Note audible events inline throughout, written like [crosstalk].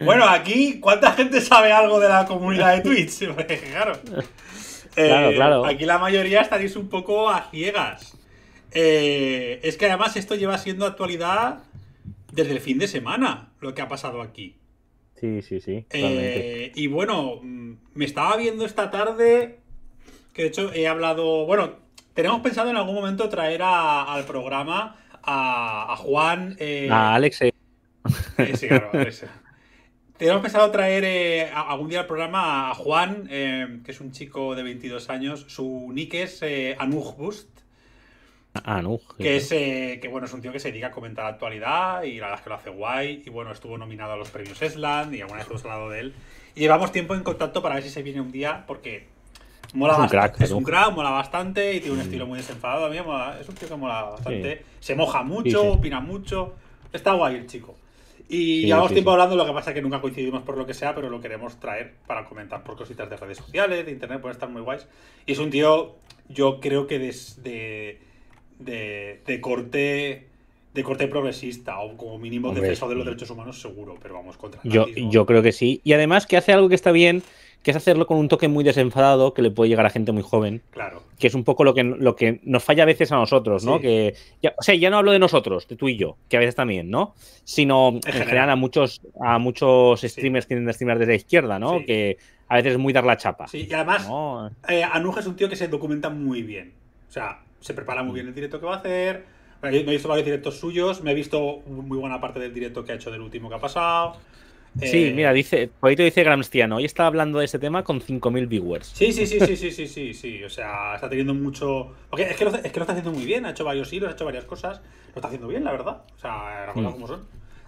Bueno, aquí, ¿cuánta gente sabe algo de la comunidad de Twitch? [laughs] claro. Claro, Eh, claro. Aquí la mayoría estaréis un poco a ciegas. Eh, es que además esto lleva siendo actualidad desde el fin de semana, lo que ha pasado aquí. Sí, sí, sí. Eh, y bueno, mm, me estaba viendo esta tarde, que de hecho he hablado, bueno, tenemos pensado en algún momento traer a- al programa a, a Juan. Ah, Alex, sí, claro, ese. [laughs] Tenemos pensado traer eh, algún día al programa a Juan, eh, que es un chico de 22 años. Su nick es eh, Anuj Bust, ah, no. que es eh, que bueno, es un tío que se dedica a comentar la actualidad y la verdad es que lo hace guay. Y bueno, estuvo nominado a los premios Esland y alguna vez hemos hablado de él. Y llevamos tiempo en contacto para ver si se viene un día, porque mola Es un crack, es un crack, mola bastante y tiene un estilo muy desenfadado. A mí mola- es un tío que mola bastante. Se moja mucho, Sí, sí. opina mucho. Está guay el chico. Y Sí, llevamos sí, tiempo sí. hablando, lo que pasa es que nunca coincidimos por lo que sea, pero lo queremos traer para comentar por cositas de redes sociales, de internet, pueden estar muy guays. Y es un tío, yo creo que des- de, de, de corte de corte progresista o como mínimo defensor de los derechos humanos seguro, pero vamos contra Yo, yo creo que sí. Y además que hace algo que está bien, que es hacerlo con un toque muy desenfadado, que le puede llegar a gente muy joven, Claro. que es un poco lo que, lo que nos falla a veces a nosotros, ¿no? Sí. Que, ya- o sea, ya no hablo de nosotros, de tú y yo, que a veces también, ¿no? Sino en, general. a muchos, a muchos Sí. streamers que tienen streamers desde la izquierda, ¿no? Sí. Que a veces es muy dar la chapa. Sí, y además, ¿no? eh, Anuj es un tío que se documenta muy bien. O sea, se prepara muy bien el directo que va a hacer. Bueno, yo me he visto varios directos suyos, me he visto muy buena parte del directo que ha hecho del último que ha pasado. Sí, Eh, mira, dice, por ahí te dice Gramstiano, hoy estaba hablando de ese tema con 5.000 viewers. Sí, sí, sí, sí, sí, sí, sí, sí. O sea, está teniendo mucho. Porque es que, lo, es que lo está haciendo muy bien, ha hecho varios hilos, ha hecho varias cosas. Lo está haciendo bien, la verdad. O sea, las cosas Mm. como son.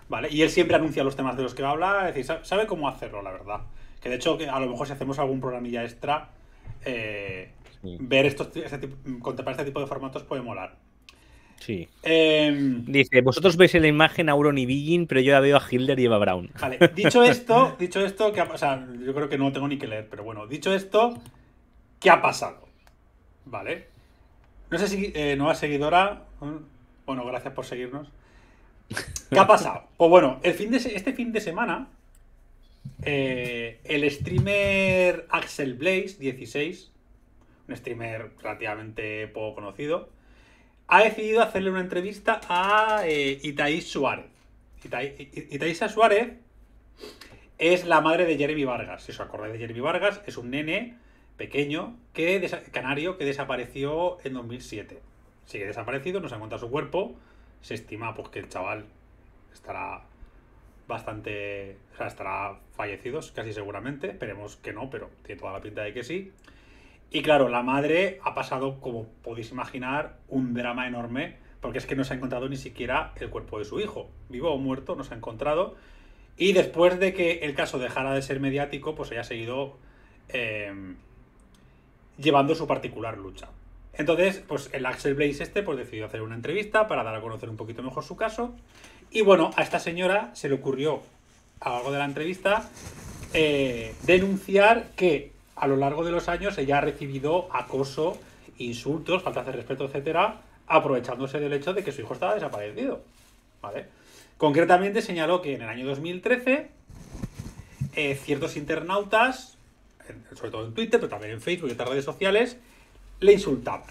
Vale. Y él siempre anuncia los temas de los que va a hablar, es decir, sa- sabe cómo hacerlo, la verdad. Que de hecho, que a lo mejor si hacemos algún programilla extra, eh, Sí. ver estos, este contemplar este tipo de formatos puede molar. Sí. Em, Dice, vosotros veis en la imagen a Auron y Biggin, pero yo ya veo a Hitler y Eva Brown. Vale, dicho [laughs] esto, dicho esto, que ha- o sea, yo creo que no tengo ni que leer, pero bueno, dicho esto, ¿qué ha pasado? Vale. No sé si eh, nueva seguidora. Bueno, gracias por seguirnos. ¿Qué ha pasado? [laughs] Pues bueno, el fin de se- este fin de semana, eh, el streamer Axel Blaze 16, un streamer relativamente poco conocido, ha decidido hacerle una entrevista a eh, Itaís Suárez. Itai- I- Itaísa Suárez es la madre de Jeremy Vargas. Si os acordáis de Jeremy Vargas, es un nene pequeño que canario que desapareció en 2007. Sigue desaparecido, no se ha encontrado su cuerpo. Se estima pues, que el chaval estará bastante. O sea, estará fallecido, casi seguramente. Esperemos que no, pero tiene toda la pinta de que sí. Y claro, la madre ha pasado, como podéis imaginar, un drama enorme, porque es que no se ha encontrado ni siquiera el cuerpo de su hijo. Vivo o muerto, no se ha encontrado. Y después de que el caso dejara de ser mediático, pues ella ha seguido eh, llevando su particular lucha. Entonces, pues el Axel Blaze este pues decidió hacer una entrevista para dar a conocer un poquito mejor su caso. Y bueno, a esta señora se le ocurrió a lo largo de la entrevista eh, denunciar que a lo largo de los años ella ha recibido acoso, insultos, faltas de respeto, etcétera, aprovechándose del hecho de que su hijo estaba desaparecido. ¿Vale? Concretamente señaló que en el año 2013 eh, ciertos internautas, sobre todo en Twitter, pero también en Facebook y otras redes sociales, le insultaban.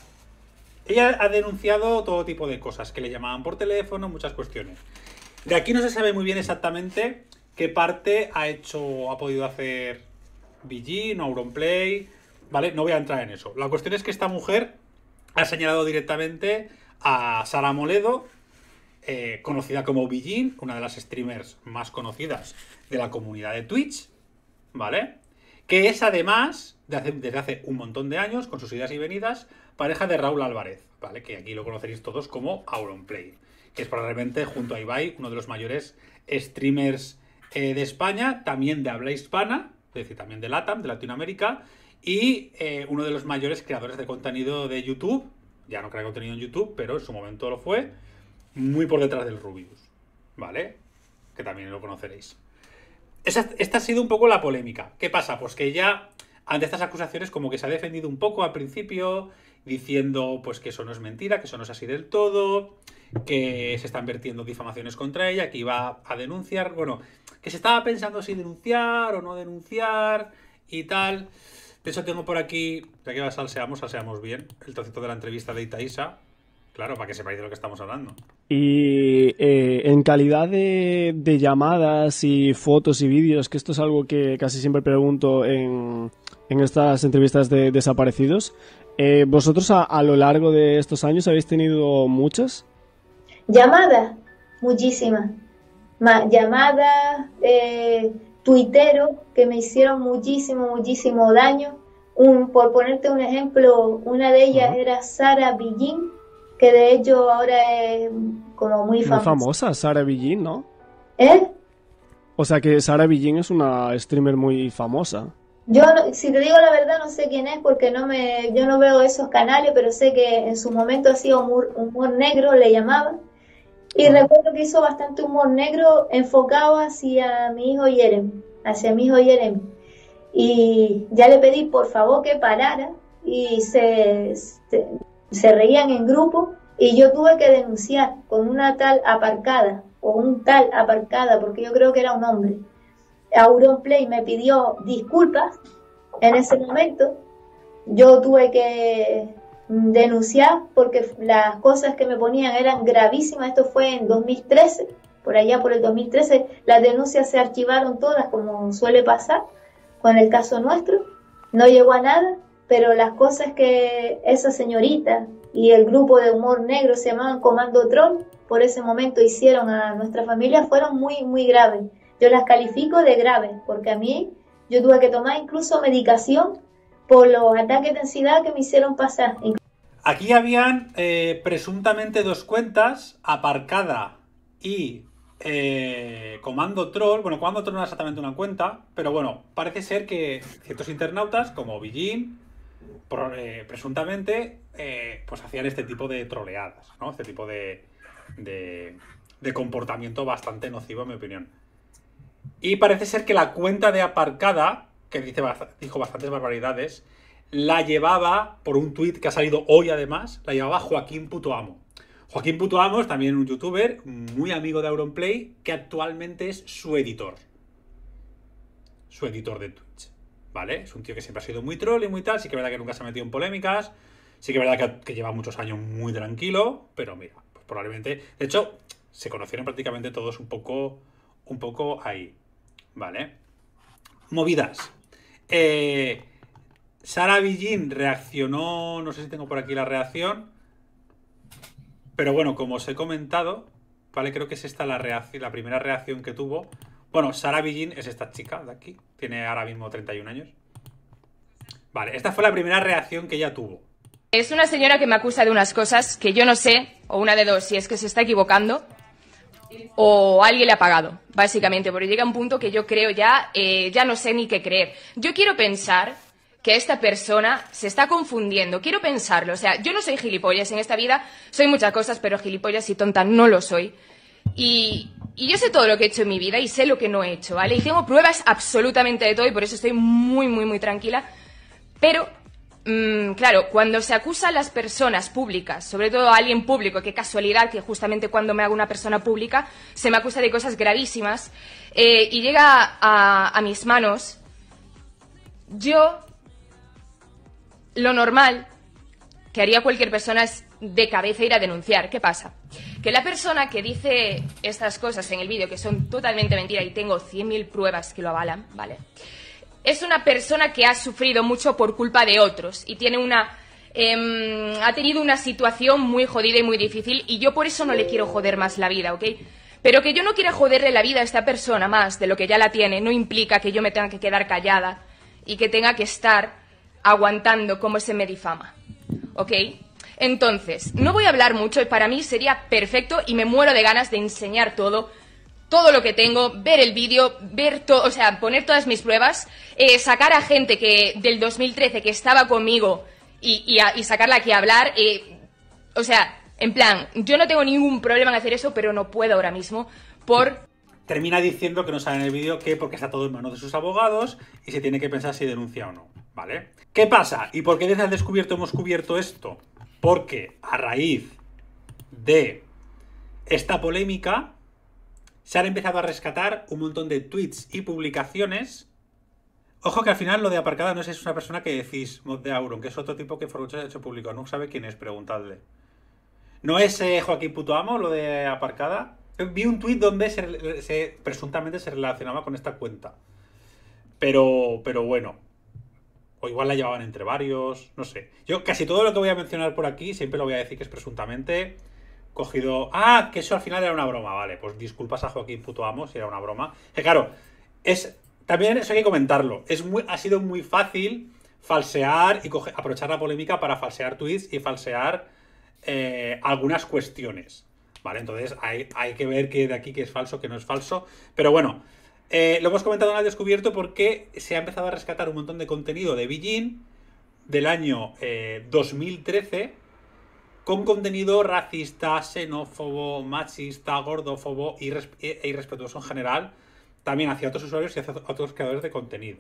Ella ha denunciado todo tipo de cosas, que le llamaban por teléfono, muchas cuestiones. De aquí no se sabe muy bien exactamente qué parte ha hecho, ha podido hacer BG, no Auronplay, ¿vale? No voy a entrar en eso. La cuestión es que esta mujer ha señalado directamente a Sara Moledo, eh, conocida como Bijin, una de las streamers más conocidas de la comunidad de Twitch, ¿vale? Que es además, desde hace un montón de años, con sus idas y venidas, pareja de Raúl Álvarez, ¿vale? Que aquí lo conoceréis todos como Auronplay, que es probablemente, junto a Ibai, uno de los mayores streamers eh, de España, también de habla hispana, es decir, también de LATAM, de Latinoamérica, y eh, uno de los mayores creadores de contenido de YouTube, ya no crea contenido en YouTube, pero en su momento lo fue, muy por detrás del Rubius, ¿vale? Que también lo conoceréis. Esa- esta ha sido un poco la polémica. ¿Qué pasa? Pues que ya, ante estas acusaciones, como que se ha defendido un poco al principio, diciendo pues que eso no es mentira, que eso no es así del todo, que se están vertiendo difamaciones contra ella, que iba a denunciar. Bueno, que se estaba pensando si denunciar o no denunciar y tal. De hecho, tengo por aquí, ya que salseamos, salseamos bien, el trocito de la entrevista de Itaísa. Claro, para que sepáis de lo que estamos hablando. Y eh, en calidad de, llamadas y fotos y vídeos, que esto es algo que casi siempre pregunto en, estas entrevistas de desaparecidos, eh, ¿vosotros a, lo largo de estos años habéis tenido muchas? Llamadas, muchísimas. Llamadas, eh, tuiteros que me hicieron muchísimo, muchísimo daño. Un, por ponerte un ejemplo, una de ellas era Sara Billín, que de hecho ahora es como muy famosa. Muy famosa, Sara Billín, ¿no? ¿Eh? O sea que Sara Billín es una streamer muy famosa. Yo, si te digo la verdad, no sé quién es porque no me, yo no veo esos canales, pero sé que en su momento hacía humor, humor negro, le llamaban. Y recuerdo que hizo bastante humor negro enfocado hacia mi hijo Jeremy, hacia mi hijo Jeremy. Y ya le pedí por favor que parara y se, se, reían en grupo y yo tuve que denunciar con una tal aparcada o un tal aparcada porque yo creo que era un hombre. Auronplay me pidió disculpas en ese momento. Yo tuve que denunciar porque las cosas que me ponían eran gravísimas. Esto fue en 2013, por allá por el 2013. Las denuncias se archivaron todas, como suele pasar con el caso nuestro. No llegó a nada, pero las cosas que esa señorita y el grupo de humor negro se llamaban Comando Troll, por ese momento hicieron a nuestra familia fueron muy, muy graves. Yo las califico de graves, porque a mí yo tuve que tomar incluso medicación por los ataques de ansiedad que me hicieron pasar. Aquí habían eh, presuntamente dos cuentas, aparcada y eh, Comando Troll. Bueno, Comando Troll no es exactamente una cuenta, pero bueno, parece ser que ciertos internautas, como Villín, eh, presuntamente, pues hacían este tipo de troleadas, ¿no? Este tipo de, de, de comportamiento bastante nocivo, en mi opinión. Y parece ser que la cuenta de aparcada, que dice, dijo bastantes barbaridades, la llevaba, por un tuit que ha salido hoy además, la llevaba Joaquín Putoamo. Joaquín Putoamo es también un youtuber muy amigo de Auronplay, que actualmente es su editor. Su editor de Twitch. ¿Vale? Es un tío que siempre ha sido muy troll y muy tal. Sí que es verdad que nunca se ha metido en polémicas. Sí que es verdad que, que lleva muchos años muy tranquilo. Pero mira, pues probablemente. De hecho, se conocieron prácticamente todos un poco. Un poco ahí. ¿Vale? Movidas. Eh, Sara Villín reaccionó, no sé si tengo por aquí la reacción, pero bueno, como os he comentado, vale, creo que es esta la, primera reacción que tuvo. Bueno, Sara Villín es esta chica de aquí, tiene ahora mismo 31 años. Vale, esta fue la primera reacción que ella tuvo. Es una señora que me acusa de unas cosas que yo no sé, o una de dos, si es que se está equivocando, o alguien le ha pagado, básicamente, porque llega un punto que yo creo ya, eh, ya no sé ni qué creer. Yo quiero pensar que esta persona se está confundiendo. Quiero pensarlo. O sea, yo no soy gilipollas en esta vida, soy muchas cosas, pero gilipollas y tonta no lo soy. Y, yo sé todo lo que he hecho en mi vida y sé lo que no he hecho, ¿vale? Y tengo pruebas absolutamente de todo y por eso estoy muy, muy, muy tranquila. Pero, mm, claro, cuando se acusa a las personas públicas, sobre todo a alguien público, qué casualidad que justamente cuando me hago una persona pública se me acusa de cosas gravísimas eh, y llega a mis manos, yo lo normal que haría cualquier persona es de cabeza ir a denunciar. ¿Qué pasa? Que la persona que dice estas cosas en el vídeo, que son totalmente mentiras y tengo 100.000 pruebas que lo avalan, ¿vale? Es una persona que ha sufrido mucho por culpa de otros y tiene una... Em, ha tenido una situación muy jodida y muy difícil y yo por eso no le quiero joder más la vida, ¿ok? Pero que yo no quiera joderle la vida a esta persona más de lo que ya la tiene no implica que yo me tenga que quedar callada y que tenga que estar aguantando cómo se me difama. ¿Ok? Entonces, no voy a hablar mucho y para mí sería perfecto y me muero de ganas de enseñar todo, todo lo que tengo, ver el vídeo, ver todo, o sea, poner todas mis pruebas, eh, sacar a gente que del 2013 que estaba conmigo y, sacarla aquí a hablar. Eh, o sea, en plan, yo no tengo ningún problema en hacer eso, pero no puedo ahora mismo por termina diciendo que no sale en el vídeo que porque está todo en manos de sus abogados y se tiene que pensar si denuncia o no, ¿vale? ¿Qué pasa? ¿Y por qué desde el descubierto hemos cubierto esto? Porque a raíz de esta polémica, se han empezado a rescatar un montón de tweets y publicaciones. Ojo que al final lo de aparcada no es, es una persona que decís, mod de Auron, que es otro tipo que Formucho ha hecho público. No sabe quién es, preguntadle. ¿No es eh, Joaquín Putoamo lo de aparcada? Vi un tweet donde se, se- presuntamente se relacionaba con esta cuenta. Pero, pero bueno. O igual la llevaban entre varios, no sé. Yo casi todo lo que voy a mencionar por aquí siempre lo voy a decir que es presuntamente cogido. Ah, que eso al final era una broma, vale. Pues disculpas a Joaquín puto amo si era una broma. Que claro, es. También eso hay que comentarlo. Es muy, ha sido muy fácil falsear y coge- aprovechar la polémica para falsear tweets y falsear eh, algunas cuestiones. Vale, entonces hay, hay que ver que de aquí que es falso, que no es falso. Pero bueno, eh, lo hemos comentado en el descubierto porque se ha empezado a rescatar un montón de contenido de Beijing del año eh, 2013 con contenido racista, xenófobo, machista, gordófobo e e irrespetuoso en general, también hacia otros usuarios y hacia otros creadores de contenido.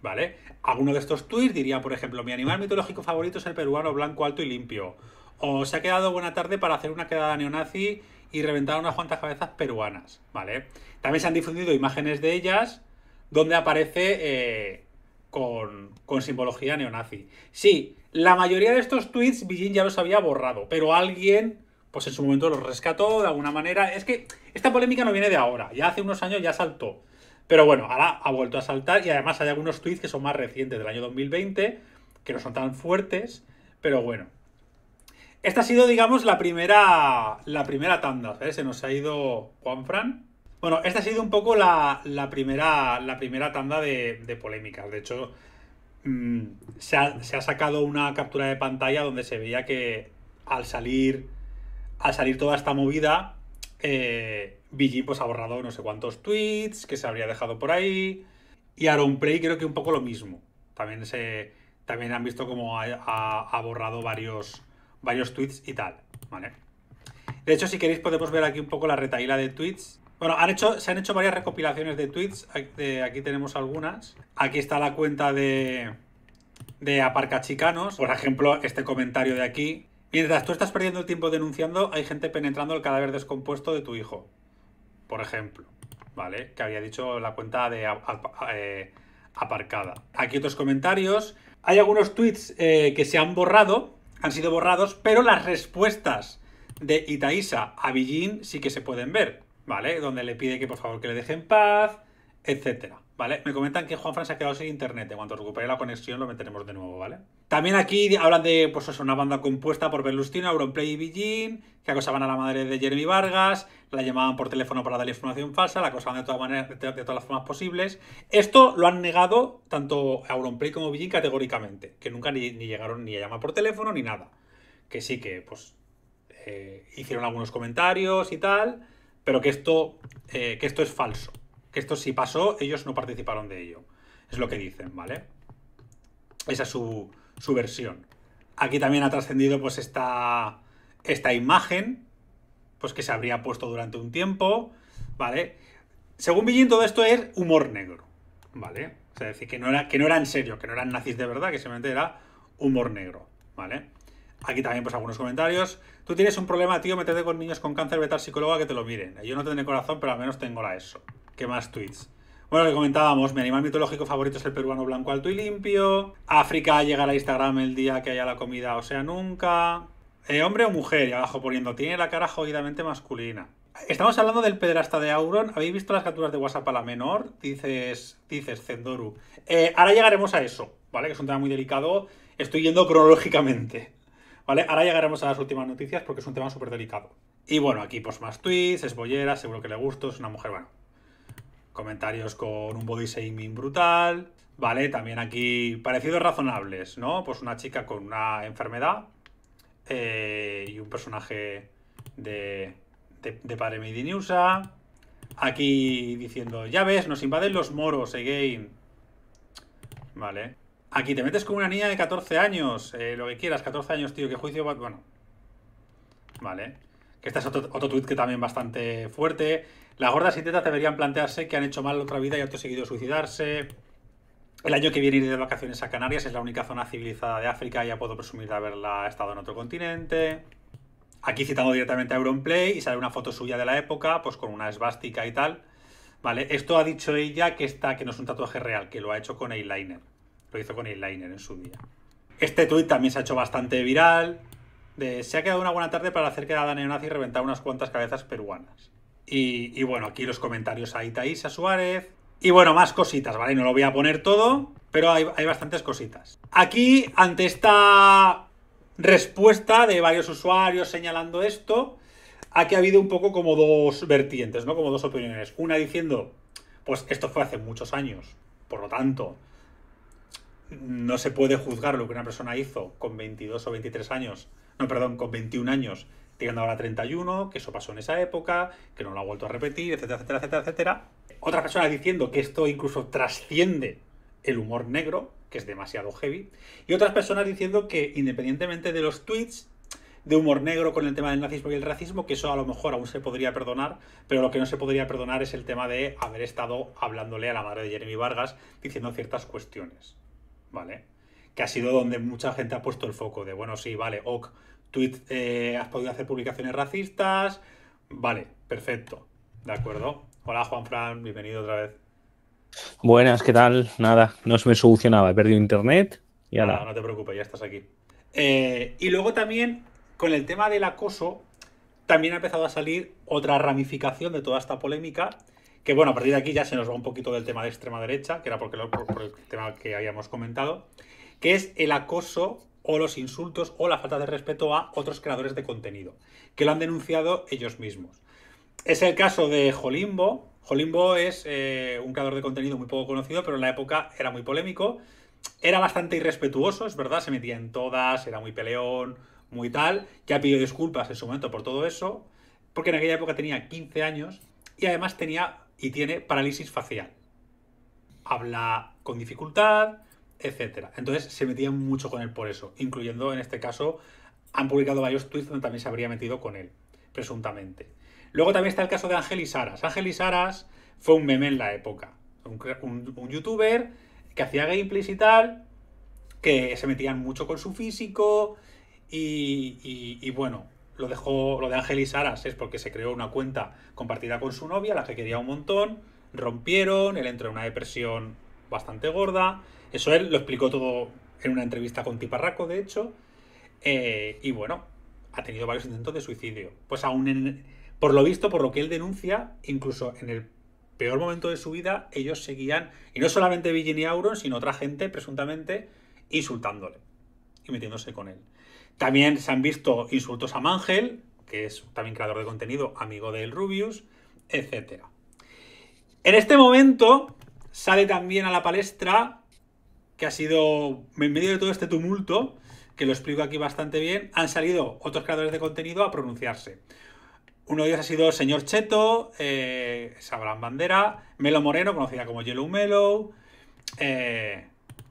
¿Vale? Alguno de estos tweets diría, por ejemplo, mi animal mitológico favorito es el peruano blanco, alto y limpio. O se ha quedado buena tarde para hacer una quedada neonazi y reventar unas cuantas cabezas peruanas. ¿Vale? También se han difundido imágenes de ellas donde aparece eh, con, con simbología neonazi. Sí, la mayoría de estos tweets Beijing ya los había borrado, pero alguien, pues en su momento los rescató de alguna manera. Es que esta polémica no viene de ahora, ya hace unos años ya saltó. Pero bueno, ahora ha vuelto a saltar y además hay algunos tweets que son más recientes del año 2020, que no son tan fuertes, pero bueno. Esta ha sido, digamos, la primera, la primera tanda. Se nos ha ido Juanfran. Bueno, esta ha sido un poco la, la primera, la primera tanda de, de polémicas. De hecho, mm, se, ha, se ha sacado una captura de pantalla donde se veía que al salir, al salir toda esta movida, eh, Biggie pues ha borrado no sé cuántos tweets que se habría dejado por ahí. Y Aaron Prey creo que un poco lo mismo. También se también han visto como ha, ha- ha borrado varios, varios tweets y tal. ¿Vale? De hecho, si queréis podemos ver aquí un poco la retaíla de tweets. Bueno, se han hecho varias recopilaciones de tweets. Aquí- tenemos algunas. Aquí está la cuenta de, de Aparcachicanos. Por ejemplo, este comentario de aquí. Mientras tú estás perdiendo el tiempo denunciando, hay gente penetrando el cadáver descompuesto de tu hijo. Por ejemplo. ¿Vale? Que había dicho la cuenta de eh, aparcada. Aquí otros comentarios. Hay algunos tweets eh, que se han borrado, han sido borrados, pero las respuestas de Itaísa a Billín sí que se pueden ver, ¿vale? Donde le pide que por favor que le deje en paz, etcétera, ¿vale? Me comentan que Juanfran se ha quedado sin internet. En cuanto recupere la conexión lo meteremos de nuevo, ¿vale? También aquí hablan de, pues eso, una banda compuesta por Berlustina, Auronplay y Billín, que acosaban a la madre de Jeremy Vargas, la llamaban por teléfono para darle información falsa, la acosaban de todas maneras, de, todas las formas posibles. Esto lo han negado tanto Auronplay como Billín categóricamente, que nunca ni, ni llegaron ni a llamar por teléfono ni nada. Que sí que, pues, eh, hicieron algunos comentarios y tal, pero que esto, eh, que esto es falso. Que esto sí pasó, ellos no participaron de ello. Es lo que dicen, ¿vale? Esa es su, su versión. Aquí también ha trascendido pues esta, esta imagen, pues que se habría puesto durante un tiempo, ¿vale? Según Billín todo esto es humor negro, ¿vale? O sea, decir, que no, era, que no era en serio, que no eran nazis de verdad, que simplemente era humor negro, ¿vale? Aquí también pues algunos comentarios. Tú tienes un problema, tío, métete con niños con cáncer, vete al psicólogo a que te lo miren. Yo no tendré corazón, pero al menos tengo la ESO. ¿Qué más tweets? Bueno, lo que comentábamos, mi animal mitológico favorito es el peruano blanco alto y limpio. África llegará a Instagram el día que haya la comida, o sea, nunca. Eh, hombre o mujer, y abajo poniendo, tiene la cara jodidamente masculina. Estamos hablando del pederasta de Auron. ¿Habéis visto las capturas de WhatsApp a la menor? Dices, dices, Zendoru. Eh, ahora llegaremos a eso, ¿vale? Que es un tema muy delicado. Estoy yendo cronológicamente. ¿Vale? Ahora llegaremos a las últimas noticias porque es un tema súper delicado. Y bueno, aquí pues más tweets, es bollera, seguro que le gusta, es una mujer, bueno. Comentarios con un body shaming brutal. Vale, también aquí parecidos razonables, ¿no? Pues una chica con una enfermedad eh, y un personaje de, de, de Padre Made in USA. Aquí diciendo, ya ves, nos invaden los moros again. Vale. Aquí te metes con una niña de 14 años, eh, lo que quieras, 14 años, tío, qué juicio va... Bueno. Vale. Que este es otro, otro tuit que también bastante fuerte. Las gordas y tetas deberían plantearse que han hecho mal otra vida y han seguido suicidarse. El año que viene iré de vacaciones a Canarias, es la única zona civilizada de África ya puedo presumir de haberla estado en otro continente. Aquí citando directamente a Auronplay y sale una foto suya de la época, pues con una esvástica y tal. ¿Vale? Esto ha dicho ella que, está, que no es un tatuaje real, que lo ha hecho con eyeliner. Lo hizo con eyeliner en su día. Este tuit también se ha hecho bastante viral. De, se ha quedado una buena tarde para hacer quedada neonazi y reventar unas cuantas cabezas peruanas. Y, bueno, aquí los comentarios a Itaísa Suárez. Y bueno, más cositas, ¿vale? No lo voy a poner todo, pero hay, hay bastantes cositas. Aquí, ante esta respuesta de varios usuarios señalando esto, aquí ha habido un poco como dos vertientes, ¿no? Como dos opiniones. Una diciendo, pues esto fue hace muchos años, por lo tanto, no se puede juzgar lo que una persona hizo con 22 o 23 años, no, perdón, con 21 años, llegando ahora a 31, que eso pasó en esa época, que no lo ha vuelto a repetir, etcétera, etcétera, etcétera, etcétera. Otra persona diciendo que esto incluso trasciende el humor negro, que es demasiado heavy. Y otras personas diciendo que independientemente de los tweets de humor negro con el tema del nazismo y el racismo, que eso a lo mejor aún se podría perdonar, pero lo que no se podría perdonar es el tema de haber estado hablándole a la madre de Jeremy Vargas diciendo ciertas cuestiones. ¿Vale? Que ha sido donde mucha gente ha puesto el foco de, bueno, sí, vale, ok, tweet, eh, has podido hacer publicaciones racistas, vale, perfecto, de acuerdo. Hola Juan Fran, bienvenido otra vez. Buenas, ¿qué tal? Nada, no se me solucionaba. He perdido internet y ahora. Nada, no te preocupes, ya estás aquí. Eh, y luego también, con el tema del acoso, también ha empezado a salir otra ramificación de toda esta polémica. Que bueno, a partir de aquí ya se nos va un poquito del tema de extrema derecha, que era porque por el tema que habíamos comentado, que es el acoso o los insultos o la falta de respeto a otros creadores de contenido, que lo han denunciado ellos mismos. Es el caso de Jolimbo. Jolimbo es eh, un creador de contenido muy poco conocido, pero en la época era muy polémico. Era bastante irrespetuoso, es verdad, se metía en todas, era muy peleón, muy tal. Ya pidió disculpas en su momento por todo eso, porque en aquella época tenía 15 años y además tenía y tiene parálisis facial. Habla con dificultad, etcétera. Entonces se metían mucho con él por eso, incluyendo en este caso han publicado varios tweets donde también se habría metido con él, presuntamente. Luego también está el caso de Ángel y Saras. Ángel y Saras fue un meme en la época. Un, un- youtuber que hacía gameplays y tal, que se metían mucho con su físico y bueno, lo dejó, lo de Ángel y Saras es porque se creó una cuenta compartida con su novia, la que quería un montón, rompieron, él entró en una depresión bastante gorda, eso él lo explicó todo en una entrevista con Tiparraco, de hecho, eh, y bueno, ha tenido varios intentos de suicidio. Pues aún en, por lo visto, por lo que él denuncia, incluso en el peor momento de su vida, ellos seguían, y no solamente Virginia Auron, sino otra gente, presuntamente, insultándole y metiéndose con él. También se han visto insultos a Mangel, que es también creador de contenido, amigo del Rubius, etc. En este momento sale también a la palestra, que ha sido, en medio de todo este tumulto, que lo explico aquí bastante bien, han salido otros creadores de contenido a pronunciarse. Uno de ellos ha sido Señor Cheto, eh, Sabrán Bandera, Melo Moreno, conocida como Yellow Mellow, eh,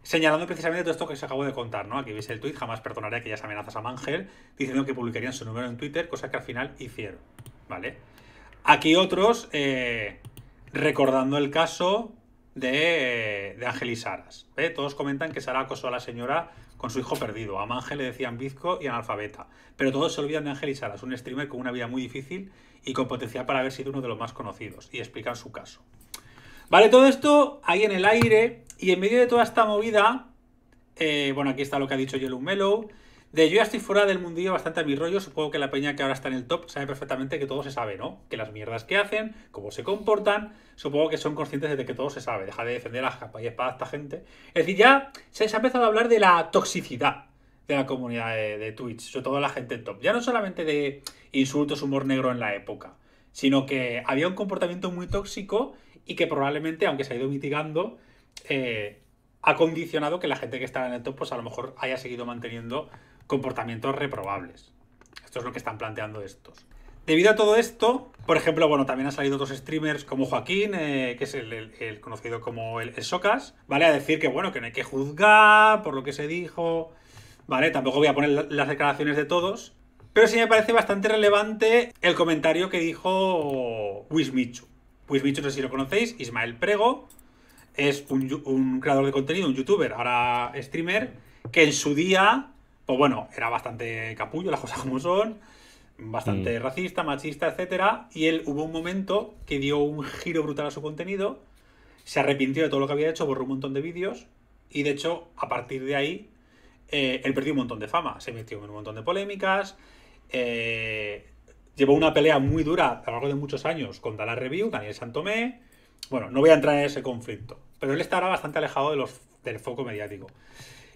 señalando precisamente todo esto que se acabó de contar, ¿no? Aquí veis el tweet, jamás perdonaré aquellas amenazas a Mangel, diciendo que publicarían su número en Twitter, cosa que al final hicieron, ¿vale? Aquí otros eh, recordando el caso de, de Ángel Saras. Todos comentan que Sara acosó a la señora con su hijo perdido. A Ángel le decían bizco y analfabeta. Pero todos se olvidan de Ángel Saras, un streamer con una vida muy difícil y con potencial para haber sido uno de los más conocidos. Y explican su caso. Vale, todo esto ahí en el aire y en medio de toda esta movida, eh, bueno, aquí está lo que ha dicho Yellow Mellow. De yo ya estoy fuera del mundillo bastante a mi rollo. Supongo que la peña que ahora está en el top sabe perfectamente que todo se sabe, ¿no? Que las mierdas que hacen, cómo se comportan, supongo que son conscientes de que todo se sabe. Deja de defender a capa y espada a esta gente. Es decir, ya se, se ha empezado a hablar de la toxicidad de la comunidad de, de Twitch, sobre todo la gente en top. Ya no solamente de insultos, humor negro en la época, sino que había un comportamiento muy tóxico y que probablemente, aunque se ha ido mitigando, eh, ha condicionado que la gente que estaba en el top, pues a lo mejor haya seguido manteniendo comportamientos reprobables. Esto es lo que están planteando estos. Debido a todo esto, por ejemplo, bueno, también han salido otros streamers como Joaquín, eh, que es el, conocido como el, Socas, ¿vale? A decir que, bueno, que no hay que juzgar por lo que se dijo, ¿vale? Tampoco voy a poner la- las declaraciones de todos, pero sí me parece bastante relevante el comentario que dijo Wismichu. Wismichu, no sé si lo conocéis, Ismael Prego, es un, creador de contenido, un youtuber, ahora streamer, que en su día, pues bueno, era bastante capullo, las cosas como son. bastante racista, machista, etcétera, y él hubo un momento que dio un giro brutal a su contenido, se arrepintió de todo lo que había hecho, borró un montón de vídeos, y de hecho, a partir de ahí, eh, él perdió un montón de fama, se metió en un montón de polémicas, eh, llevó una pelea muy dura a lo largo de muchos años con Dallas Review, Daniel Santomé, bueno, no voy a entrar en ese conflicto, pero él está ahora bastante alejado de los, del foco mediático.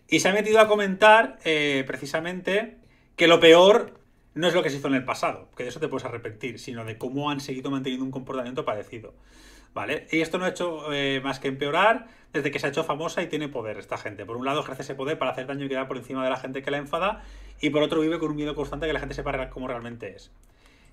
Y se ha metido a comentar eh, precisamente que lo peor no es lo que se hizo en el pasado, que de eso te puedes arrepentir, sino de cómo han seguido manteniendo un comportamiento parecido. ¿Vale? Y esto no ha hecho eh, más que empeorar desde que se ha hecho famosa y tiene poder esta gente. Por un lado, ejerce ese poder para hacer daño y quedar por encima de la gente que la enfada, y por otro, vive con un miedo constante que la gente sepa cómo realmente es.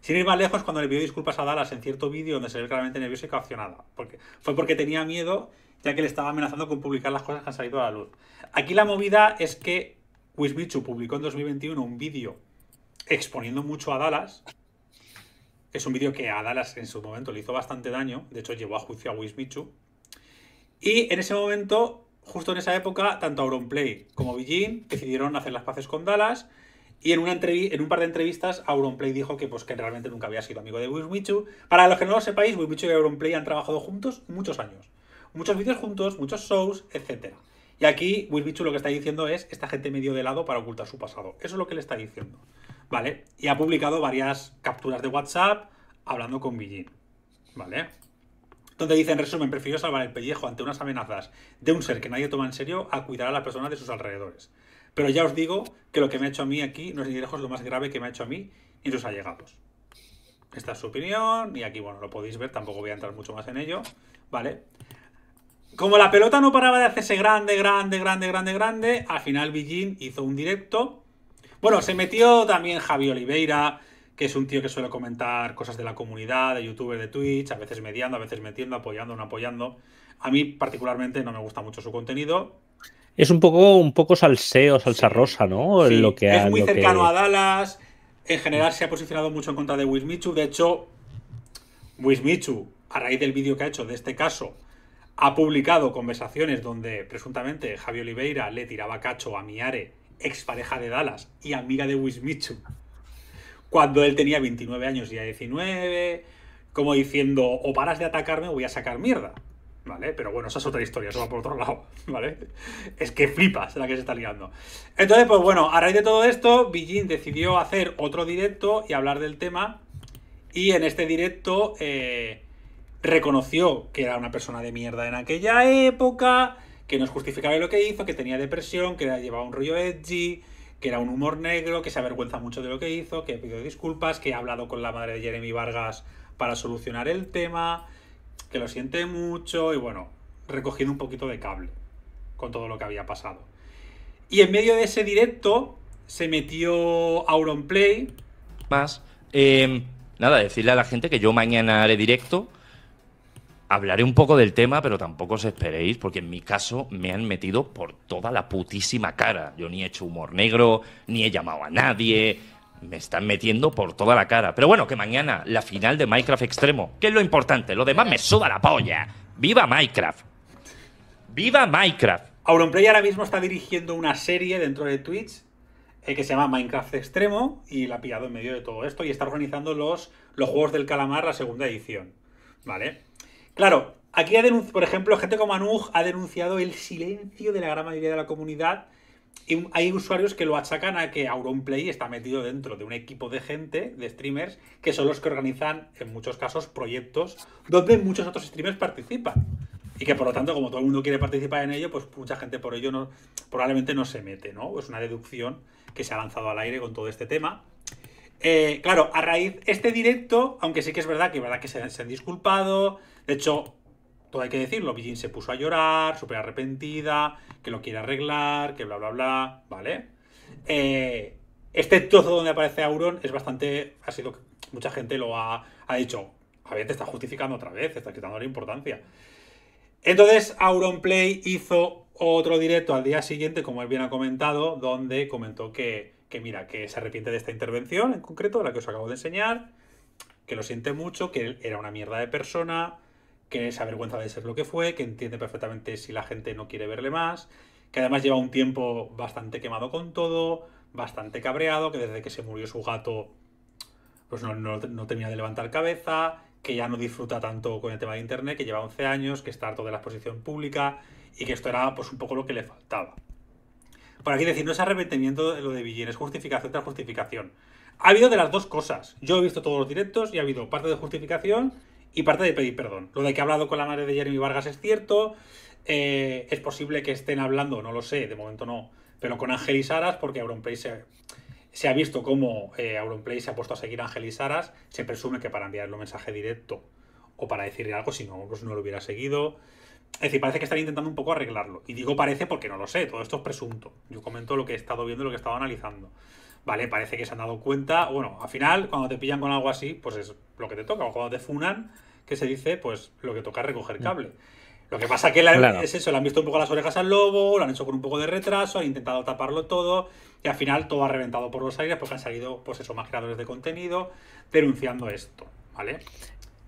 Sin ir más lejos, cuando le pidió disculpas a Dallas en cierto vídeo donde se ve claramente nervioso y coaccionada. Porque, fue porque tenía miedo, ya que le estaba amenazando con publicar las cosas que han salido a la luz. Aquí la movida es que Wismichu publicó en 2021 un vídeo exponiendo mucho a Dallas. Es un vídeo que a Dallas en su momento le hizo bastante daño. De hecho, llevó a juicio a Wismichu. Y en ese momento, justo en esa época, tanto Auronplay como Beijing decidieron hacer las paces con Dallas. Y en, un par de entrevistas, Auronplay dijo que, pues, que realmente nunca había sido amigo de Wismichu. Para los que no lo sepáis, Wismichu y Auronplay han trabajado juntos muchos años. Muchos vídeos juntos, muchos shows, etc. Y aquí Wismichu lo que está diciendo es, esta gente me dio de lado para ocultar su pasado. Eso es lo que le está diciendo. ¿vale? Y ha publicado varias capturas de WhatsApp hablando con Billin, ¿vale? Donde dice, en resumen, prefiero salvar el pellejo ante unas amenazas de un ser que nadie toma en serio a cuidar a la persona de sus alrededores. Pero ya os digo que lo que me ha hecho a mí aquí no es ni lejos lo más grave que me ha hecho a mí y sus allegados. Esta es su opinión y aquí, bueno, lo podéis ver, tampoco voy a entrar mucho más en ello, ¿vale? Como la pelota no paraba de hacerse grande, grande, grande, grande, grande, al final Billin hizo un directo bueno, se metió también Javi Oliveira, que es un tío que suele comentar cosas de la comunidad, de youtuber, de Twitch, a veces mediando, a veces metiendo, apoyando, no apoyando. A mí particularmente no me gusta mucho su contenido. Es un poco, un poco salseo, salsa rosa, ¿no? Lo que es muy cercano a Dallas. En general se ha posicionado mucho en contra de Wismichu. De hecho, Wismichu, a raíz del vídeo que ha hecho de este caso, ha publicado conversaciones donde presuntamente Javi Oliveira le tiraba cacho a Miare expareja de Dallas y amiga de Wismichu, cuando él tenía 29 años y a 19, como diciendo, o paras de atacarme o voy a sacar mierda. ¿Vale? Pero bueno, esa es otra historia, eso va por otro lado, [laughs] ¿vale? Es que flipas la que se está liando. Entonces, pues bueno, a raíz de todo esto, Bijin decidió hacer otro directo y hablar del tema. Y en este directo eh, reconoció que era una persona de mierda en aquella época, que no es justificable lo que hizo, que tenía depresión, que llevaba un rollo edgy, que era un humor negro, que se avergüenza mucho de lo que hizo, que pidió disculpas, que ha hablado con la madre de Jeremy Vargas para solucionar el tema, que lo siente mucho y bueno, recogiendo un poquito de cable con todo lo que había pasado. Y en medio de ese directo se metió Auronplay. Más. Eh, nada, decirle a la gente que yo mañana haré directo Hablaré un poco del tema, pero tampoco os esperéis, porque en mi caso me han metido por toda la putísima cara. Yo ni he hecho humor negro, ni he llamado a nadie. Me están metiendo por toda la cara. Pero bueno, que mañana la final de Minecraft Extremo, que es lo importante, lo demás me suda la polla. ¡Viva Minecraft! ¡Viva Minecraft! Auronplay ahora mismo está dirigiendo una serie dentro de Twitch eh, que se llama Minecraft Extremo y la ha pillado en medio de todo esto y está organizando los, los Juegos del Calamar, la segunda edición. ¿Vale? Claro, aquí ha denunciado, por ejemplo, gente como Anuj ha denunciado el silencio de la gran mayoría de la comunidad. Y hay usuarios que lo achacan a que Auronplay está metido dentro de un equipo de gente, de streamers, que son los que organizan, en muchos casos, proyectos donde muchos otros streamers participan. Y que por lo tanto, como todo el mundo quiere participar en ello, pues mucha gente por ello no, probablemente no se mete, ¿no? Es una deducción que se ha lanzado al aire con todo este tema. Eh, claro, a raíz este directo, aunque sí que es verdad que, verdad que se, se han disculpado, de hecho, todo hay que decirlo, Bijin se puso a llorar, súper arrepentida, que lo quiere arreglar, que bla, bla, bla, ¿vale? Eh, este trozo donde aparece Auron es bastante, ha sido, mucha gente lo ha, ha dicho, a ver, te está justificando otra vez, te está quitando la importancia. Entonces, Auron Play hizo otro directo al día siguiente, como él bien ha comentado, donde comentó que, que mira, que se arrepiente de esta intervención en concreto, la que os acabo de enseñar, que lo siente mucho, que él era una mierda de persona, que se avergüenza de ser lo que fue, que entiende perfectamente si la gente no quiere verle más, que además lleva un tiempo bastante quemado con todo, bastante cabreado, que desde que se murió su gato pues no, no, no termina de levantar cabeza, que ya no disfruta tanto con el tema de Internet, que lleva 11 años, que está harto de la exposición pública y que esto era pues un poco lo que le faltaba. Por aquí decir, no es arrepentimiento de lo de Villín, es justificación tras justificación. Ha habido de las dos cosas. Yo he visto todos los directos y ha habido parte de justificación y parte de pedir perdón. Lo de que ha hablado con la madre de Jeremy Vargas es cierto. Eh, es posible que estén hablando, no lo sé, de momento no, pero con Ángel y Saras, porque Auronplay se, se ha visto cómo eh, Auronplay se ha puesto a seguir a Ángel y Saras. Se presume que para enviarle un mensaje directo o para decirle algo, si no, pues no lo hubiera seguido. Es decir, parece que están intentando un poco arreglarlo. Y digo parece porque no lo sé, todo esto es presunto. Yo comento lo que he estado viendo, lo que he estado analizando. Vale, parece que se han dado cuenta. Bueno, al final, cuando te pillan con algo así, pues es lo que te toca. O cuando te funan, que se dice, pues lo que toca es recoger cable. Lo que pasa que la, Claro. es eso, le han visto un poco las orejas al lobo, lo han hecho con un poco de retraso, han intentado taparlo todo, y al final todo ha reventado por los aires porque han salido, pues eso, más creadores de contenido denunciando esto, ¿vale?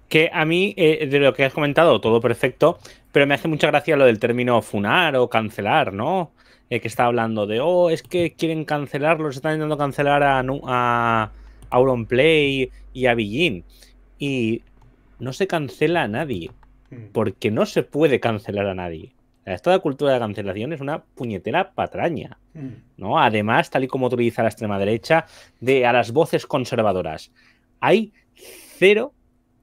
Que a mí, eh, de lo que has comentado, todo perfecto, pero me hace mucha gracia lo del término funar o cancelar, ¿no? Eh, que está hablando de, oh, es que quieren cancelarlo, se están intentando cancelar a, a Auronplay y a Billin. Y no se cancela a nadie, Mm. porque no se puede cancelar a nadie. Esta cultura de cancelación es una puñetera patraña. Mm. ¿no? Además, tal y como utiliza la extrema derecha, de a las voces conservadoras. Hay cero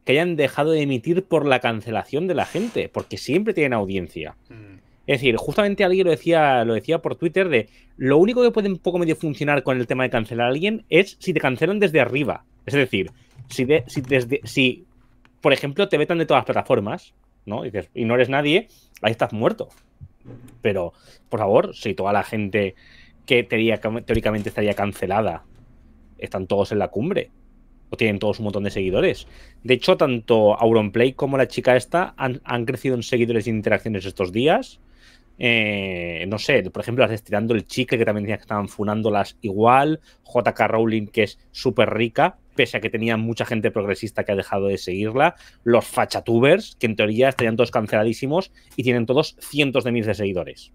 que hayan dejado de emitir por la cancelación de la gente, porque siempre tienen audiencia. Es decir, justamente alguien lo decía, lo decía por Twitter de lo único que puede un poco medio funcionar con el tema de cancelar a alguien es si te cancelan desde arriba. Es decir, si, de- si desde, si por ejemplo, te vetan de todas las plataformas, ¿no? Y dices, y no eres nadie, ahí estás muerto. Pero, por favor, si toda la gente que teóricamente estaría cancelada están todos en la cumbre o tienen todos un montón de seguidores. De hecho, tanto Auronplay como la chica esta han, han crecido en seguidores e interacciones estos días. Eh, no sé, por ejemplo, las estirando el chicle, que también decían que estaban funándolas igual. JK Rowling, que es súper rica, pese a que tenía mucha gente progresista que ha dejado de seguirla. Los fachatubers, que en teoría estarían todos canceladísimos y tienen todos cientos de miles de seguidores.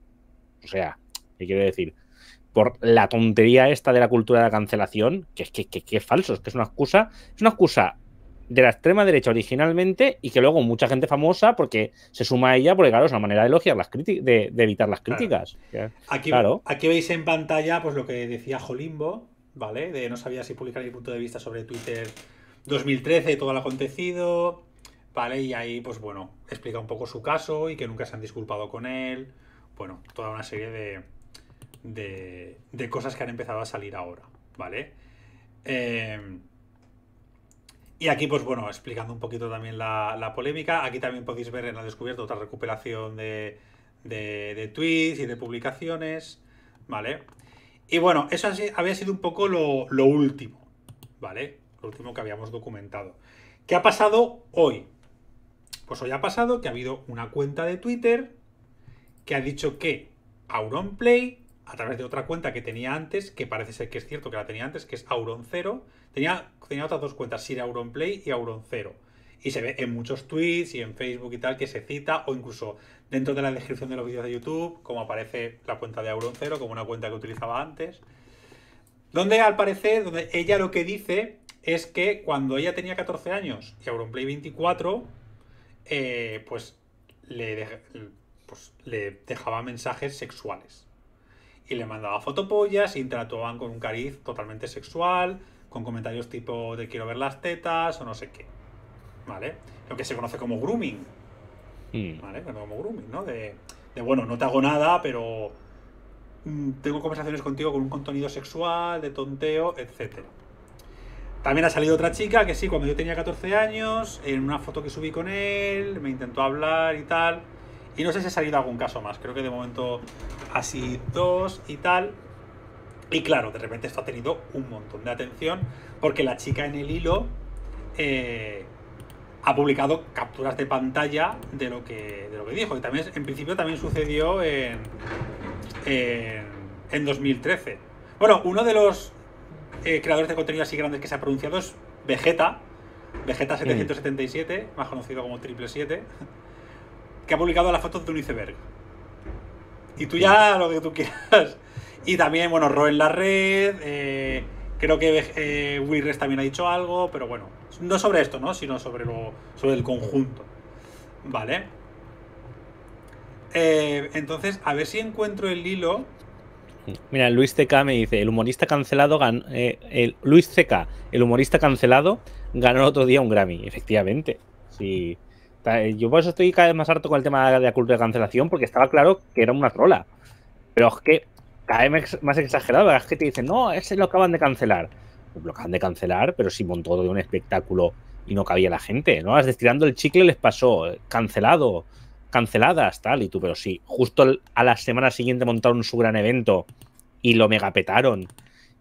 O sea, ¿qué quiero decir? Por la tontería esta de la cultura de la cancelación, que es que, que- que es falso, es que es una excusa, es una excusa de la extrema derecha originalmente y que luego mucha gente famosa porque se suma a ella porque claro es una manera de elogiar las críticas de, de evitar las críticas Ya. Aquí, Claro. aquí veis en pantalla pues lo que decía Jolimbo, ¿vale? De no sabía si publicar mi punto de vista sobre Twitter 2013 y todo lo acontecido, ¿vale? Y ahí, pues bueno, explica un poco su caso y que nunca se han disculpado con él. Bueno, toda una serie de, de, de cosas que han empezado a salir ahora, ¿vale? Eh, y aquí, pues bueno, explicando un poquito también la, la polémica. Aquí también podéis ver en la descubierta otra recuperación de, de, tweets y de publicaciones, ¿vale? Y bueno, eso había sido un poco lo, lo último, ¿vale? Lo último que habíamos documentado. ¿Qué ha pasado hoy? Pues hoy ha pasado que ha habido una cuenta de Twitter que ha dicho que Auronplay, a través de otra cuenta que tenía antes, que parece ser que es cierto que la tenía antes, que es Auron0, tenía, tenía otras dos cuentas, Sir Auronplay y Auron0. Y se ve en muchos tweets y en Facebook y tal que se cita, o incluso dentro de la descripción de los vídeos de YouTube, como aparece la cuenta de Auron0, como una cuenta que utilizaba antes. Donde al parecer, donde ella lo que dice es que cuando ella tenía 14 años y Auronplay 24, eh, pues, le pues le dejaba mensajes sexuales. Y le mandaba fotopollas, interactuaban con un cariz totalmente sexual, con comentarios tipo de quiero ver las tetas o no sé qué. ¿Vale? Lo que se conoce como grooming. Mm. ¿Vale? Bueno, Como grooming, ¿no? De, de, bueno, no te hago nada, pero mm, tengo conversaciones contigo con un contenido sexual, de tonteo, etcétera. También ha salido otra chica que sí, cuando yo tenía 14 años, en una foto que subí con él, me intentó hablar y tal. Y no sé si ha salido algún caso más, creo que de momento así dos y tal. Y claro, de repente esto ha tenido un montón de atención porque la chica en el hilo eh, ha publicado capturas de pantalla de lo que, de lo que dijo. Y también, en principio también sucedió en, en, en 2013. Bueno, uno de los eh, creadores de contenido así grandes que se ha pronunciado es Vegeta, Vegeta 777, más conocido como Triple 7, que ha publicado las fotos de un iceberg. Y tú ya lo que tú quieras. [laughs] Y también, bueno, Ro en la red, eh, Creo que eh, Wirres también ha dicho algo, pero bueno, no sobre esto, ¿no? Sino sobre, lo, sobre el conjunto. Vale. Eh, entonces, a ver si encuentro el hilo. Mira, Luis CK me dice, el humorista cancelado ganó, eh, el, Luis CK, el humorista cancelado, ganó el otro día un Grammy, efectivamente. Sí. Ta- Yo por eso estoy cada vez más harto con el tema de la cultura de cancelación, porque estaba claro que era una trola. Pero es que cada vez más- exagerado, es que te dicen, no, ese lo acaban de cancelar. Pues lo acaban de cancelar, pero si montó de un espectáculo y no cabía la gente, ¿no? Las de estirando el chicle les pasó, eh, cancelado, canceladas, tal, y tú, pero sí, justo a la semana siguiente montaron su gran evento y lo megapetaron,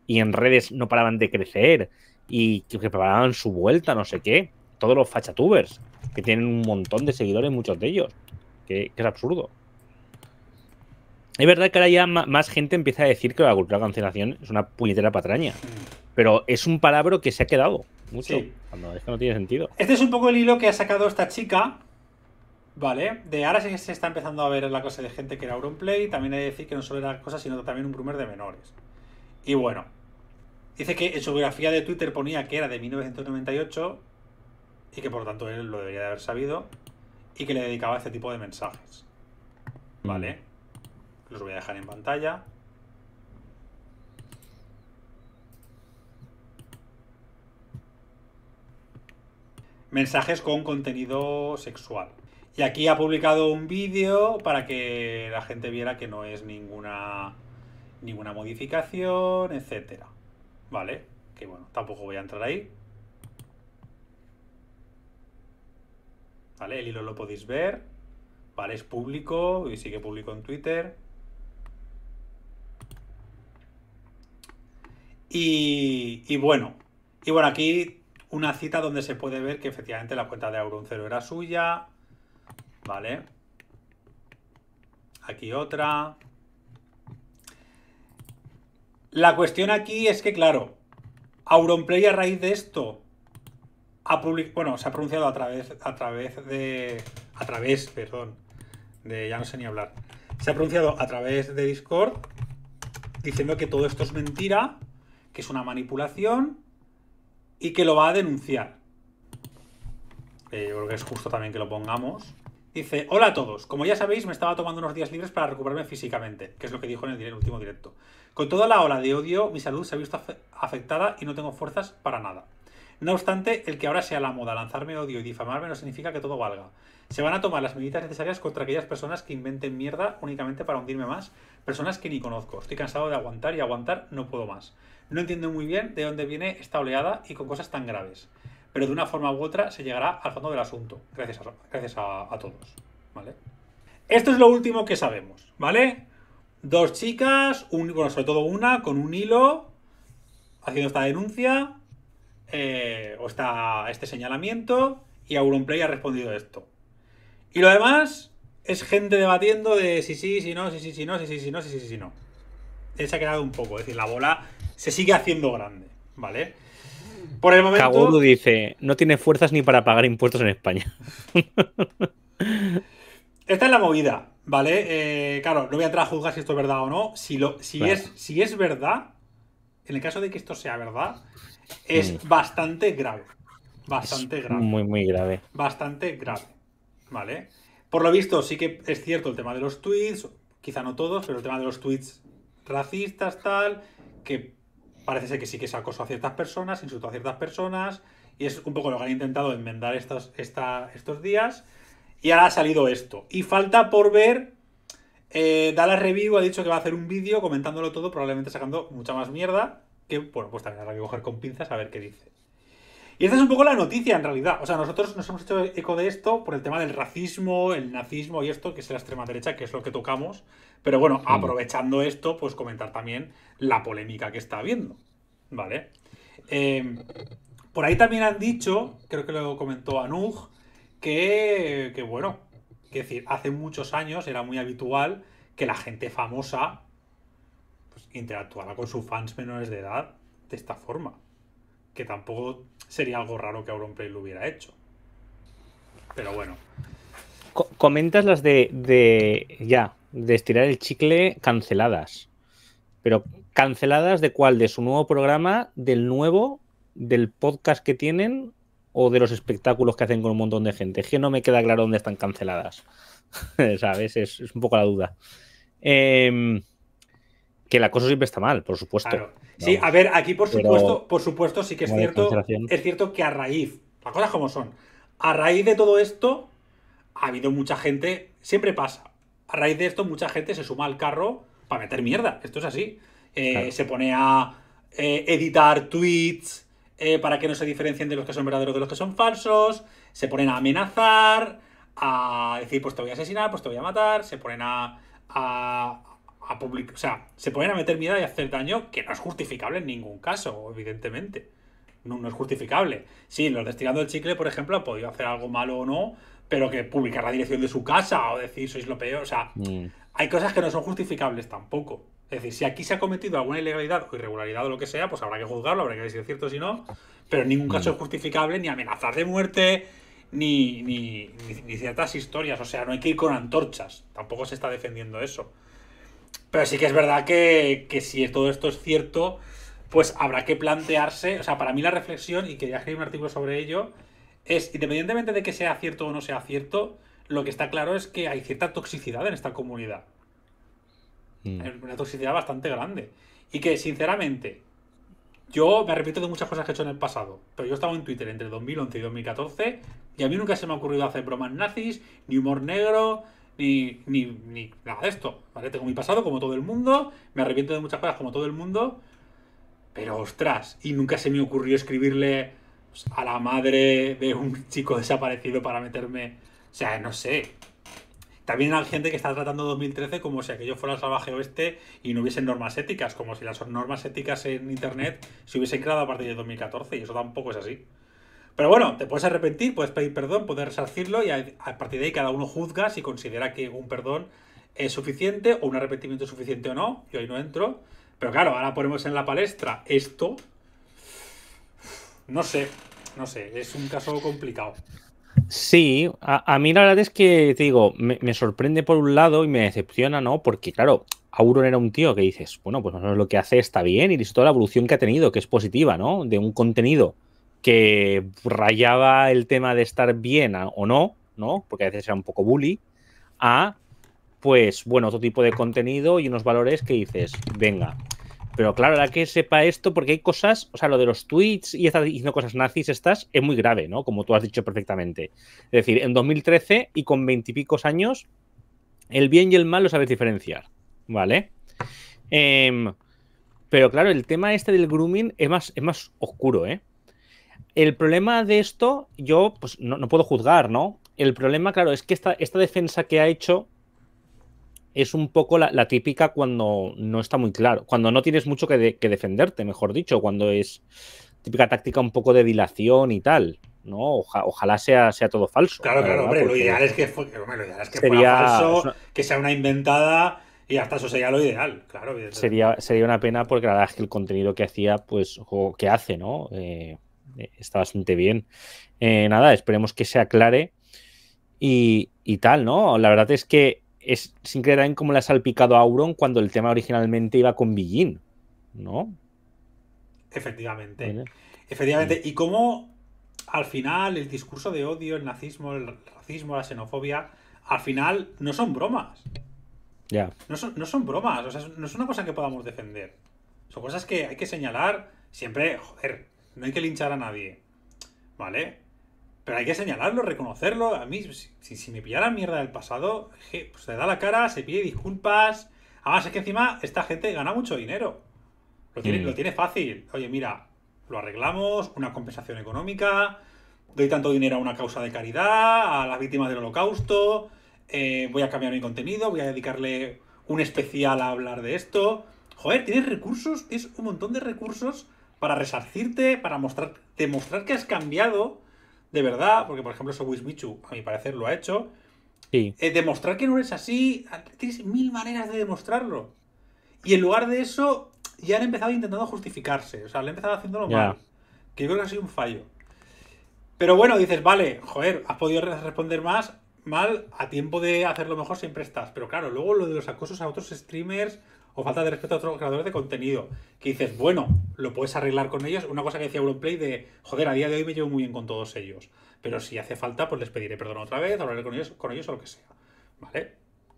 y en redes no paraban de crecer, y que preparaban su vuelta, no sé qué. Todos los fachatubers, que tienen un montón de seguidores, muchos de ellos, que, que es absurdo. Es verdad que ahora ya más gente empieza a decir que la cultura de cancelación es una puñetera patraña, pero es un palabra que se ha quedado mucho, Sí. cuando es que no tiene sentido. Este es un poco el hilo que ha sacado esta chica. Vale, de ahora sí que se está empezando a ver la clase de gente que era Auronplay. También hay que decir que no solo era cosas, sino también un groomer de menores. Y bueno, dice que en su biografía de Twitter ponía que era de 1998 y que por lo tanto él lo debería de haber sabido y que le dedicaba este tipo de mensajes. Vale, los voy a dejar en pantalla. mensajes con contenido sexual. Y aquí ha publicado un vídeo para que la gente viera que no es ninguna ninguna modificación, etcétera. ¿Vale? Que bueno, tampoco voy a entrar ahí. ¿Vale? El hilo lo podéis ver. ¿Vale? Es público y sigue público en Twitter. Y, y bueno, y bueno, aquí una cita donde se puede ver que efectivamente la cuenta de Auroncero era suya. ¿Vale? Aquí otra. La cuestión aquí es que, claro, Auronplay a raíz de esto ha bueno, se ha pronunciado a través, a través de. A través, perdón. De. Ya no sé ni hablar. Se ha pronunciado a través de Discord diciendo que todo esto es mentira, que es una manipulación y que lo va a denunciar. Eh, creo que es justo también que lo pongamos. Dice, hola a todos. Como ya sabéis, me estaba tomando unos días libres para recuperarme físicamente, que es lo que dijo en el, último directo. Con toda la ola de odio, mi salud se ha visto afe- afectada y no tengo fuerzas para nada. No obstante, el que ahora sea la moda lanzarme odio y difamarme no significa que todo valga. Se van a tomar las medidas necesarias contra aquellas personas que inventen mierda únicamente para hundirme más, personas que ni conozco. Estoy cansado de aguantar y aguantar no puedo más. No entiendo muy bien de dónde viene esta oleada y con cosas tan graves. Pero de una forma u otra se llegará al fondo del asunto. Gracias a, gracias a, todos. ¿Vale? Esto es lo último que sabemos, ¿vale? Dos chicas, bueno, sobre todo una, con un hilo, haciendo esta denuncia, eh, o esta, este señalamiento, y Auronplay ha respondido esto. Y lo demás es gente debatiendo de si sí, si no, si sí, si no, si sí, si no, si sí, si no. Él se ha quedado un poco, es decir, la bola se sigue haciendo grande, ¿vale? Por el momento... Kaguru dice, no tiene fuerzas ni para pagar impuestos en España. [laughs] Esta es la movida, ¿vale? Eh, claro, no voy a entrar a juzgar si esto es verdad o no. Si, lo, si, Claro. es, si es verdad, en el caso de que esto sea verdad, es Mm. bastante grave. Bastante grave. Muy, muy grave. Bastante grave, ¿vale? Por lo visto, sí que es cierto el tema de los tweets, quizá no todos, pero el tema de los tweets racistas, tal, que parece ser que sí que es acoso a ciertas personas, insulto a ciertas personas, y es un poco lo que han intentado enmendar estos, esta- estos días, y ahora ha salido esto. Y falta por ver, eh, Dallas Review ha dicho que va a hacer un vídeo comentándolo todo, probablemente sacando mucha más mierda, que bueno, pues también habrá que coger con pinzas a ver qué dice. Y esta es un poco la noticia, en realidad. O sea, nosotros nos hemos hecho eco de esto por el tema del racismo, el nazismo y esto, que es la extrema derecha, que es lo que tocamos. Pero bueno, aprovechando esto, pues comentar también la polémica que está habiendo. ¿Vale? Eh, por ahí también han dicho, creo que lo comentó Anuj, que, que bueno, que decir, hace muchos años era muy habitual que la gente famosa pues, interactuara con sus fans menores de edad de esta forma que tampoco sería algo raro que Auronplay lo hubiera hecho. Pero bueno, Co- comentas las de, de. Ya, de estirar el chicle canceladas. Pero canceladas de cuál? De su nuevo programa, del nuevo, del podcast que tienen o de los espectáculos que hacen con un montón de gente. Es que no me queda claro dónde están canceladas. [laughs] ¿Sabes? Es, es, un poco la duda. Eh, que la cosa siempre está mal, por supuesto. Claro. Sí, a ver, aquí por supuesto, por supuesto, sí que es cierto. Es cierto que a raíz, las cosas como son, a raíz de todo esto, ha habido mucha gente, siempre pasa. A raíz de esto, mucha gente se suma al carro para meter mierda. Esto es así. Eh, claro. Se pone a eh, editar tweets eh, para que no se diferencien de los que son verdaderos de los que son falsos. Se ponen a amenazar, a decir, pues te voy a asesinar, pues te voy a matar. Se ponen a, a, a publicar. O sea, se ponen a meter mierda y a hacer daño que no es justificable en ningún caso, evidentemente. No, no es justificable. Sí, los destilando el chicle, por ejemplo, ha podido hacer algo malo o no, pero que publicar la dirección de su casa o decir sois lo peor. O sea, mm. hay cosas que no son justificables tampoco. Es decir, si aquí se ha cometido alguna ilegalidad o irregularidad o lo que sea, pues habrá que juzgarlo, habrá que es cierto si no. Pero en ningún caso mm. es justificable ni amenazar de muerte, ni, ni, ni, ni, ciertas historias. O sea, no hay que ir con antorchas. Tampoco se está defendiendo eso. Pero sí que es verdad que, que si todo esto es cierto, pues habrá que plantearse. O sea, para mí la reflexión, y quería escribir un artículo sobre ello, es, independientemente de que sea cierto o no sea cierto, lo que está claro es que hay cierta toxicidad en esta comunidad. Mm. Una toxicidad bastante grande. Y que, sinceramente, yo me arrepiento de muchas cosas que he hecho en el pasado. Pero yo estaba en Twitter entre 2011 y 2014 y a mí nunca se me ha ocurrido hacer bromas nazis, ni humor negro, ni, ni, ni nada de esto. ¿vale? Tengo mi pasado como todo el mundo, me arrepiento de muchas cosas como todo el mundo. Pero ostras, y nunca se me ocurrió escribirle pues, a la madre de un chico desaparecido para meterme. O sea, no sé. También hay gente que está tratando 2013 como si aquello fuera el salvaje oeste y no hubiesen normas éticas, como si las normas éticas en internet se hubiesen creado a partir de 2014, y eso tampoco es así. Pero bueno, te puedes arrepentir, puedes pedir perdón, puedes resarcirlo y a, partir de ahí cada uno juzga si considera que un perdón es suficiente o un arrepentimiento es suficiente o no. Yo ahí no entro. Pero claro, ahora ponemos en la palestra esto. No sé, no sé, es un caso complicado. Sí, a, a, mí la verdad es que, te digo, me, me, sorprende por un lado y me decepciona, ¿no? Porque, claro, Auron era un tío que dices, bueno, pues más o menos lo que hace está bien y toda la evolución que ha tenido, que es positiva, ¿no? De un contenido que rayaba el tema de estar bien o no, ¿no? Porque a veces era un poco bully, a, pues, bueno, otro tipo de contenido y unos valores que dices, venga, pero claro, ahora que sepa esto, porque hay cosas, o sea, lo de los tweets y estar diciendo cosas nazis estas es muy grave, ¿no? Como tú has dicho perfectamente. Es decir, en 2013 y con veintipicos años, el bien y el mal lo sabes diferenciar, ¿vale? Eh, pero claro, el tema este del grooming es más, es más oscuro, ¿eh? El problema de esto, yo pues no, no puedo juzgar, ¿no? El problema, claro, es que esta, esta defensa que ha hecho es un poco la, la, típica cuando no está muy claro, cuando no tienes mucho que, de, que, defenderte, mejor dicho, cuando es típica táctica un poco de dilación y tal, ¿no? Oja, ojalá sea, sea todo falso. Claro, claro, hombre, lo ideal es que, fue, hombre, lo ideal es que sería, fuera falso, que sea una inventada y hasta eso sería lo ideal, claro. Sería, sería una pena porque la verdad es que el contenido que hacía, pues, o que hace, ¿no? Eh, está bastante bien. Eh, nada, esperemos que se aclare y, y tal, ¿no? La verdad es que es sin creer en cómo le ha salpicado a Auron cuando el tema originalmente iba con Billin, ¿no? Efectivamente. Efectivamente. Y cómo al final el discurso de odio, el nazismo, el racismo, la xenofobia, al final no son bromas. Ya. Yeah. No, son, no son bromas. O sea, no es una cosa que podamos defender. Son cosas que hay que señalar siempre. Joder, no hay que linchar a nadie. ¿Vale? Pero hay que señalarlo, reconocerlo. A mí, si, si me pillara mierda del pasado, pues se da la cara, se pide disculpas. Además, es que encima esta gente gana mucho dinero. Lo tiene, mm. lo tiene fácil. Oye, mira, lo arreglamos, una compensación económica, doy tanto dinero a una causa de caridad, a las víctimas del holocausto, eh, voy a cambiar mi contenido, voy a dedicarle un especial a hablar de esto. Joder, tienes recursos, tienes un montón de recursos para resarcirte, para mostrar, demostrar que has cambiado de verdad, porque por ejemplo eso Wismichu, a mi parecer, lo ha hecho. Sí. Eh, demostrar que no eres así, tienes mil maneras de demostrarlo. Y en lugar de eso, ya han empezado intentando justificarse. O sea, le han empezado haciéndolo yeah. mal. Que yo creo que ha sido un fallo. Pero bueno, dices, vale, joder, has podido responder más, mal, a tiempo de hacerlo mejor siempre estás. Pero claro, luego lo de los acosos a otros streamers o falta de respeto a otros creadores de contenido. Que dices, bueno, lo puedes arreglar con ellos. Una cosa que decía Auronplay de, joder, a día de hoy me llevo muy bien con todos ellos. Pero si hace falta, pues les pediré perdón otra vez, hablaré con ellos, con ellos o lo que sea. ¿Vale?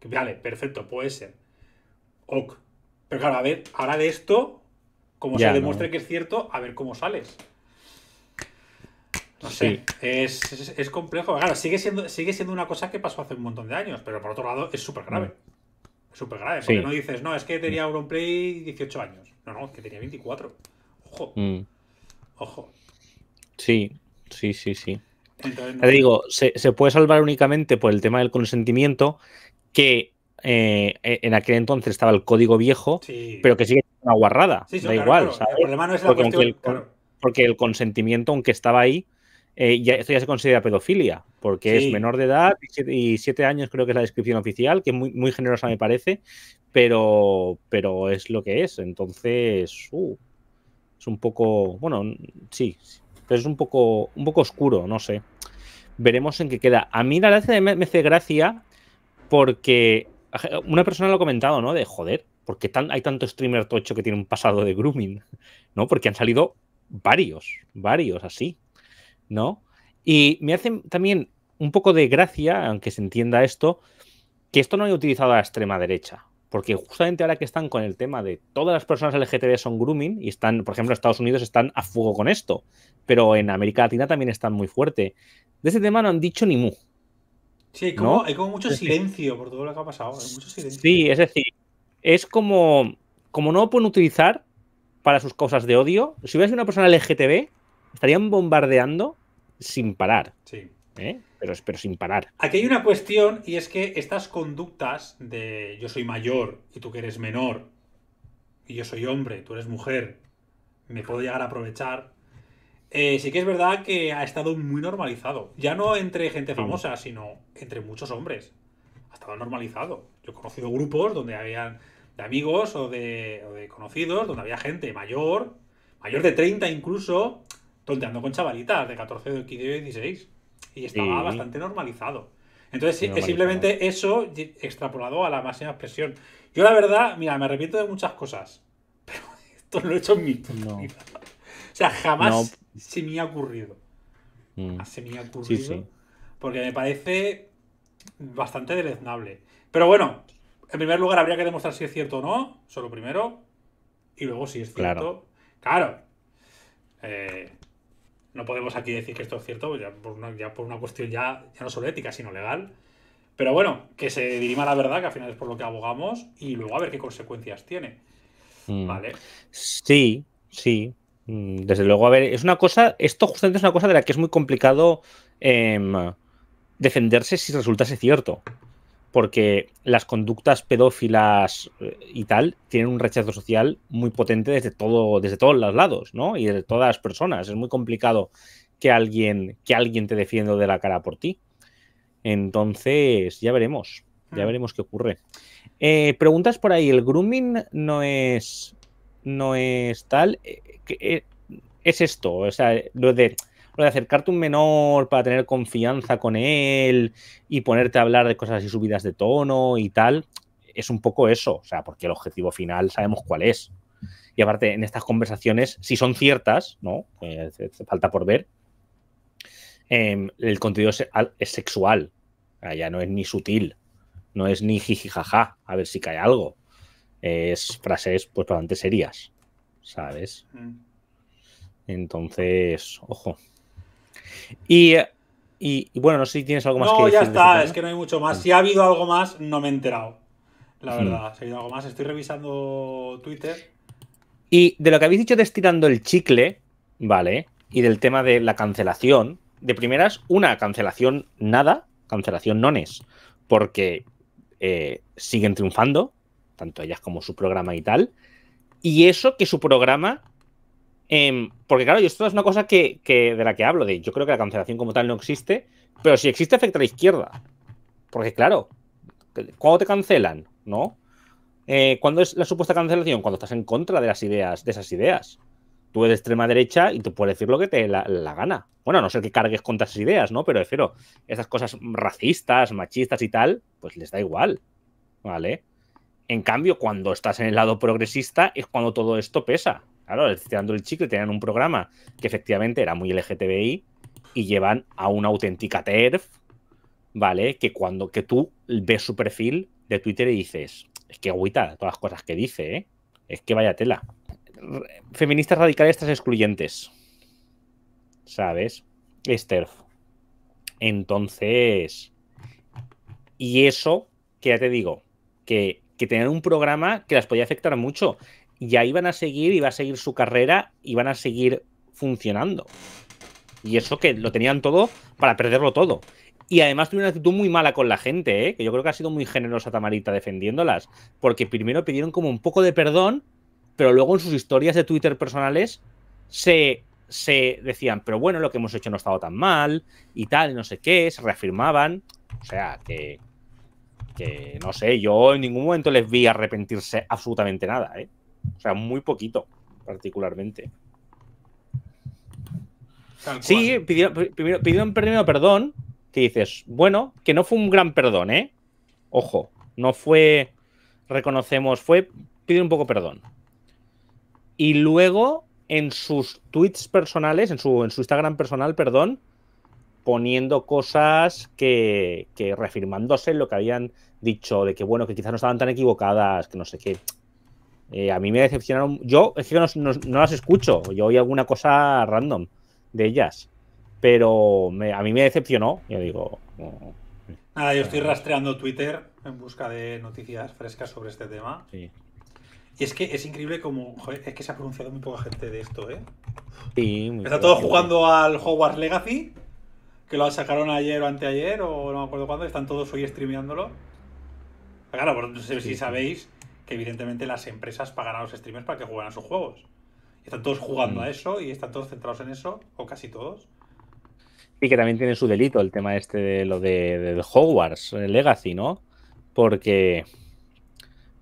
Vale, perfecto, puede ser. Ok. Pero claro, a ver, ahora de esto, como Ya, se no. demuestre que es cierto, a ver cómo sales. No sé, Sí. es, es- es complejo. Claro, sigue siendo, sigue siendo una cosa que pasó hace un montón de años, pero por otro lado es súper grave. Súper grave. Porque Mm. Sí. no dices, no, es que tenía Auronplay 18 años. No, no, es que tenía 24. Ojo, Mm, ojo. Sí, sí, sí, sí. Entonces, no Ya te digo, se, se puede salvar únicamente por el tema del consentimiento, que eh, en aquel entonces estaba el código viejo, Sí. pero que sigue siendo una guarrada. Sí, sí, da claro, igual, claro. ¿sabes? El problema no es la Porque cuestión. aunque el- claro. Porque el consentimiento, aunque estaba ahí, eh, ya, esto ya se considera pedofilia, porque Sí. es menor de edad y siete, y siete años creo que es la descripción oficial, que es muy, muy generosa me parece, pero, pero es lo que es. Entonces, uh, es un poco, bueno, sí, pero es un poco, un poco oscuro, no sé. Veremos en qué queda. A mí la verdad me, me hace gracia porque una persona lo ha comentado, ¿no? De joder, porque tan, hay tanto streamer tocho que tiene un pasado de grooming, ¿no? Porque han salido varios, varios así, ¿no? Y me hace también un poco de gracia, aunque se entienda esto, que esto no haya utilizado a la extrema derecha. Porque justamente ahora que están con el tema de todas las personas LGTB son grooming y están, por ejemplo, Estados Unidos están a fuego con esto, pero en América Latina también están muy fuerte. De ese tema no han dicho ni mu. Sí, hay como, ¿no? hay como mucho silencio por todo lo que ha pasado. Hay mucho silencio. Sí, es decir, es como, como no lo pueden utilizar para sus causas de odio, si hubiera sido una persona LGTB, estarían bombardeando sin parar, Sí. ¿eh? pero, pero sin parar. Aquí hay una cuestión y es que estas conductas de yo soy mayor y tú que eres menor y yo soy hombre, tú eres mujer, me puedo llegar a aprovechar. eh, sí que es verdad que ha estado muy normalizado. Ya no entre gente famosa, sino entre muchos hombres. Ha estado normalizado. Yo he conocido grupos donde habían de amigos o de, o de conocidos, donde había gente mayor, mayor de 30 incluso, tonteando con chavalitas de 14, de 15, de 16. Y estaba Sí. bastante normalizado. Entonces, es simplemente eso extrapolado a la máxima expresión. Yo, la verdad, mira, me arrepiento de muchas cosas. [laughs] Pero esto lo he hecho en mi No. vida. O sea, jamás se me ha ocurrido. Mm. Se me ha ocurrido. Sí, sí. Porque me parece bastante deleznable. Pero bueno, en primer lugar habría que demostrar si es cierto o no. Solo primero. Y luego si es cierto. Claro. Eh, no podemos aquí decir que esto es cierto, ya por una, ya por una cuestión ya, ya no solo ética, sino legal. Pero bueno, que se dirima la verdad, que al final es por lo que abogamos, y luego a ver qué consecuencias tiene. Mm. ¿Vale? Sí, sí. Mm, Desde luego, a ver, es una cosa, esto justamente es una cosa de la que es muy complicado em, defenderse si resultase cierto. Porque las conductas pedófilas eh, y tal tienen un rechazo social muy potente desde, todo, desde todos los lados, ¿no? Y de todas las personas. Es muy complicado que alguien, que alguien te defienda de la cara por ti. Entonces, ya veremos. Ya Mm. veremos qué ocurre. Eh, preguntas por ahí, ¿el grooming no es no es tal? Eh, eh, es esto, o sea, lo de, lo de acercarte a un menor para tener confianza con él y ponerte a hablar de cosas así subidas de tono y tal, es un poco eso, o sea, porque el objetivo final sabemos cuál es. Y aparte, en estas conversaciones, si son ciertas, ¿no? Eh, hace- hace falta por ver, em, el contenido es, es sexual, ya no es ni sutil, no es ni jiji jaja, a ver si cae algo. Es frases pues bastante serias, ¿sabes? Mm. Entonces, ojo. Y, y- y bueno, no sé si tienes algo más que No, ya decir de ese está, es que no hay mucho más. Si ha habido algo más, no me he enterado. La Hmm. verdad, si ha habido algo más. Estoy revisando Twitter. Y de lo que habéis dicho de estirando el chicle, ¿vale? Y del tema de la cancelación, de primeras, una cancelación nada, cancelación nones, porque eh, siguen triunfando, tanto ellas como su programa y tal. Y eso que su programa. Em, porque claro, yo esto es una cosa que, de la que hablo, de yo creo que la cancelación como tal no existe, pero si existe afecta a la izquierda. Porque claro, ¿cuándo te cancelan? ¿No? Eh, ¿Cuándo es la supuesta cancelación? Cuando estás en contra de las ideas, de esas ideas. Tú eres de extrema derecha y tú puedes decir lo que te la, la gana. Bueno, no ser que cargues contra esas ideas, ¿no? Pero esas cosas racistas, machistas y tal, pues les da igual. ¿Vale? En cambio, cuando estás en el lado progresista es cuando todo esto pesa. Claro, estirando el chicle, tenían un programa que efectivamente era muy LGTBI y llevan a una auténtica TERF, ¿vale? Que cuando que tú ves su perfil de Twitter y dices, es que agüita todas las cosas que dice, ¿eh? Es que vaya tela. Feministas radicales estas excluyentes. ¿Sabes? Es TERF. Entonces. Y eso, que ya te digo, que, que tenían un programa que las podía afectar mucho. Ya iban a seguir, iba a seguir su carrera, iban a seguir funcionando. Y eso que lo tenían todo para perderlo todo. Y además tuvieron una actitud muy mala con la gente, ¿eh? que yo creo que ha sido muy generosa Tamarita defendiéndolas. Porque primero pidieron como un poco de perdón, pero luego en sus historias de Twitter personales se, se decían, pero bueno, lo que hemos hecho no ha estado tan mal y tal, y no sé qué, se reafirmaban. O sea, que, que no sé, yo en ningún momento les vi arrepentirse absolutamente nada, ¿eh? O sea, muy poquito, particularmente. Sí, pidieron, pidieron perdón, que dices, bueno, que no fue un gran perdón, ¿eh? Ojo, no fue, reconocemos, fue pedir un poco perdón. Y luego, en sus tweets personales, en su, en su Instagram personal, perdón, poniendo cosas que, que reafirmándose lo que habían dicho, de que bueno, que quizás no estaban tan equivocadas, que no sé qué. Eh, a mí me decepcionaron. Yo es que no, no- no las escucho. Yo oí alguna cosa random de ellas. Pero me- a mí me decepcionó. Yo digo. oh, Nada, yo estoy rastreando Twitter en busca de noticias frescas sobre este tema. sí. Y es que es increíble como. joder, es que se ha pronunciado muy poca gente de esto, ¿eh? Sí, muy Está todo jugando al Hogwarts Legacy, que lo sacaron ayer o anteayer, o no me acuerdo cuándo, están todos hoy streameándolo. Claro, no sé si sabéis que evidentemente las empresas pagan a los streamers para que jueguen a sus juegos. Y están todos jugando Mm. a eso y están todos centrados en eso, o casi todos. Y que también tiene su delito el tema este de lo de, Hogwarts el Legacy, ¿no? Porque.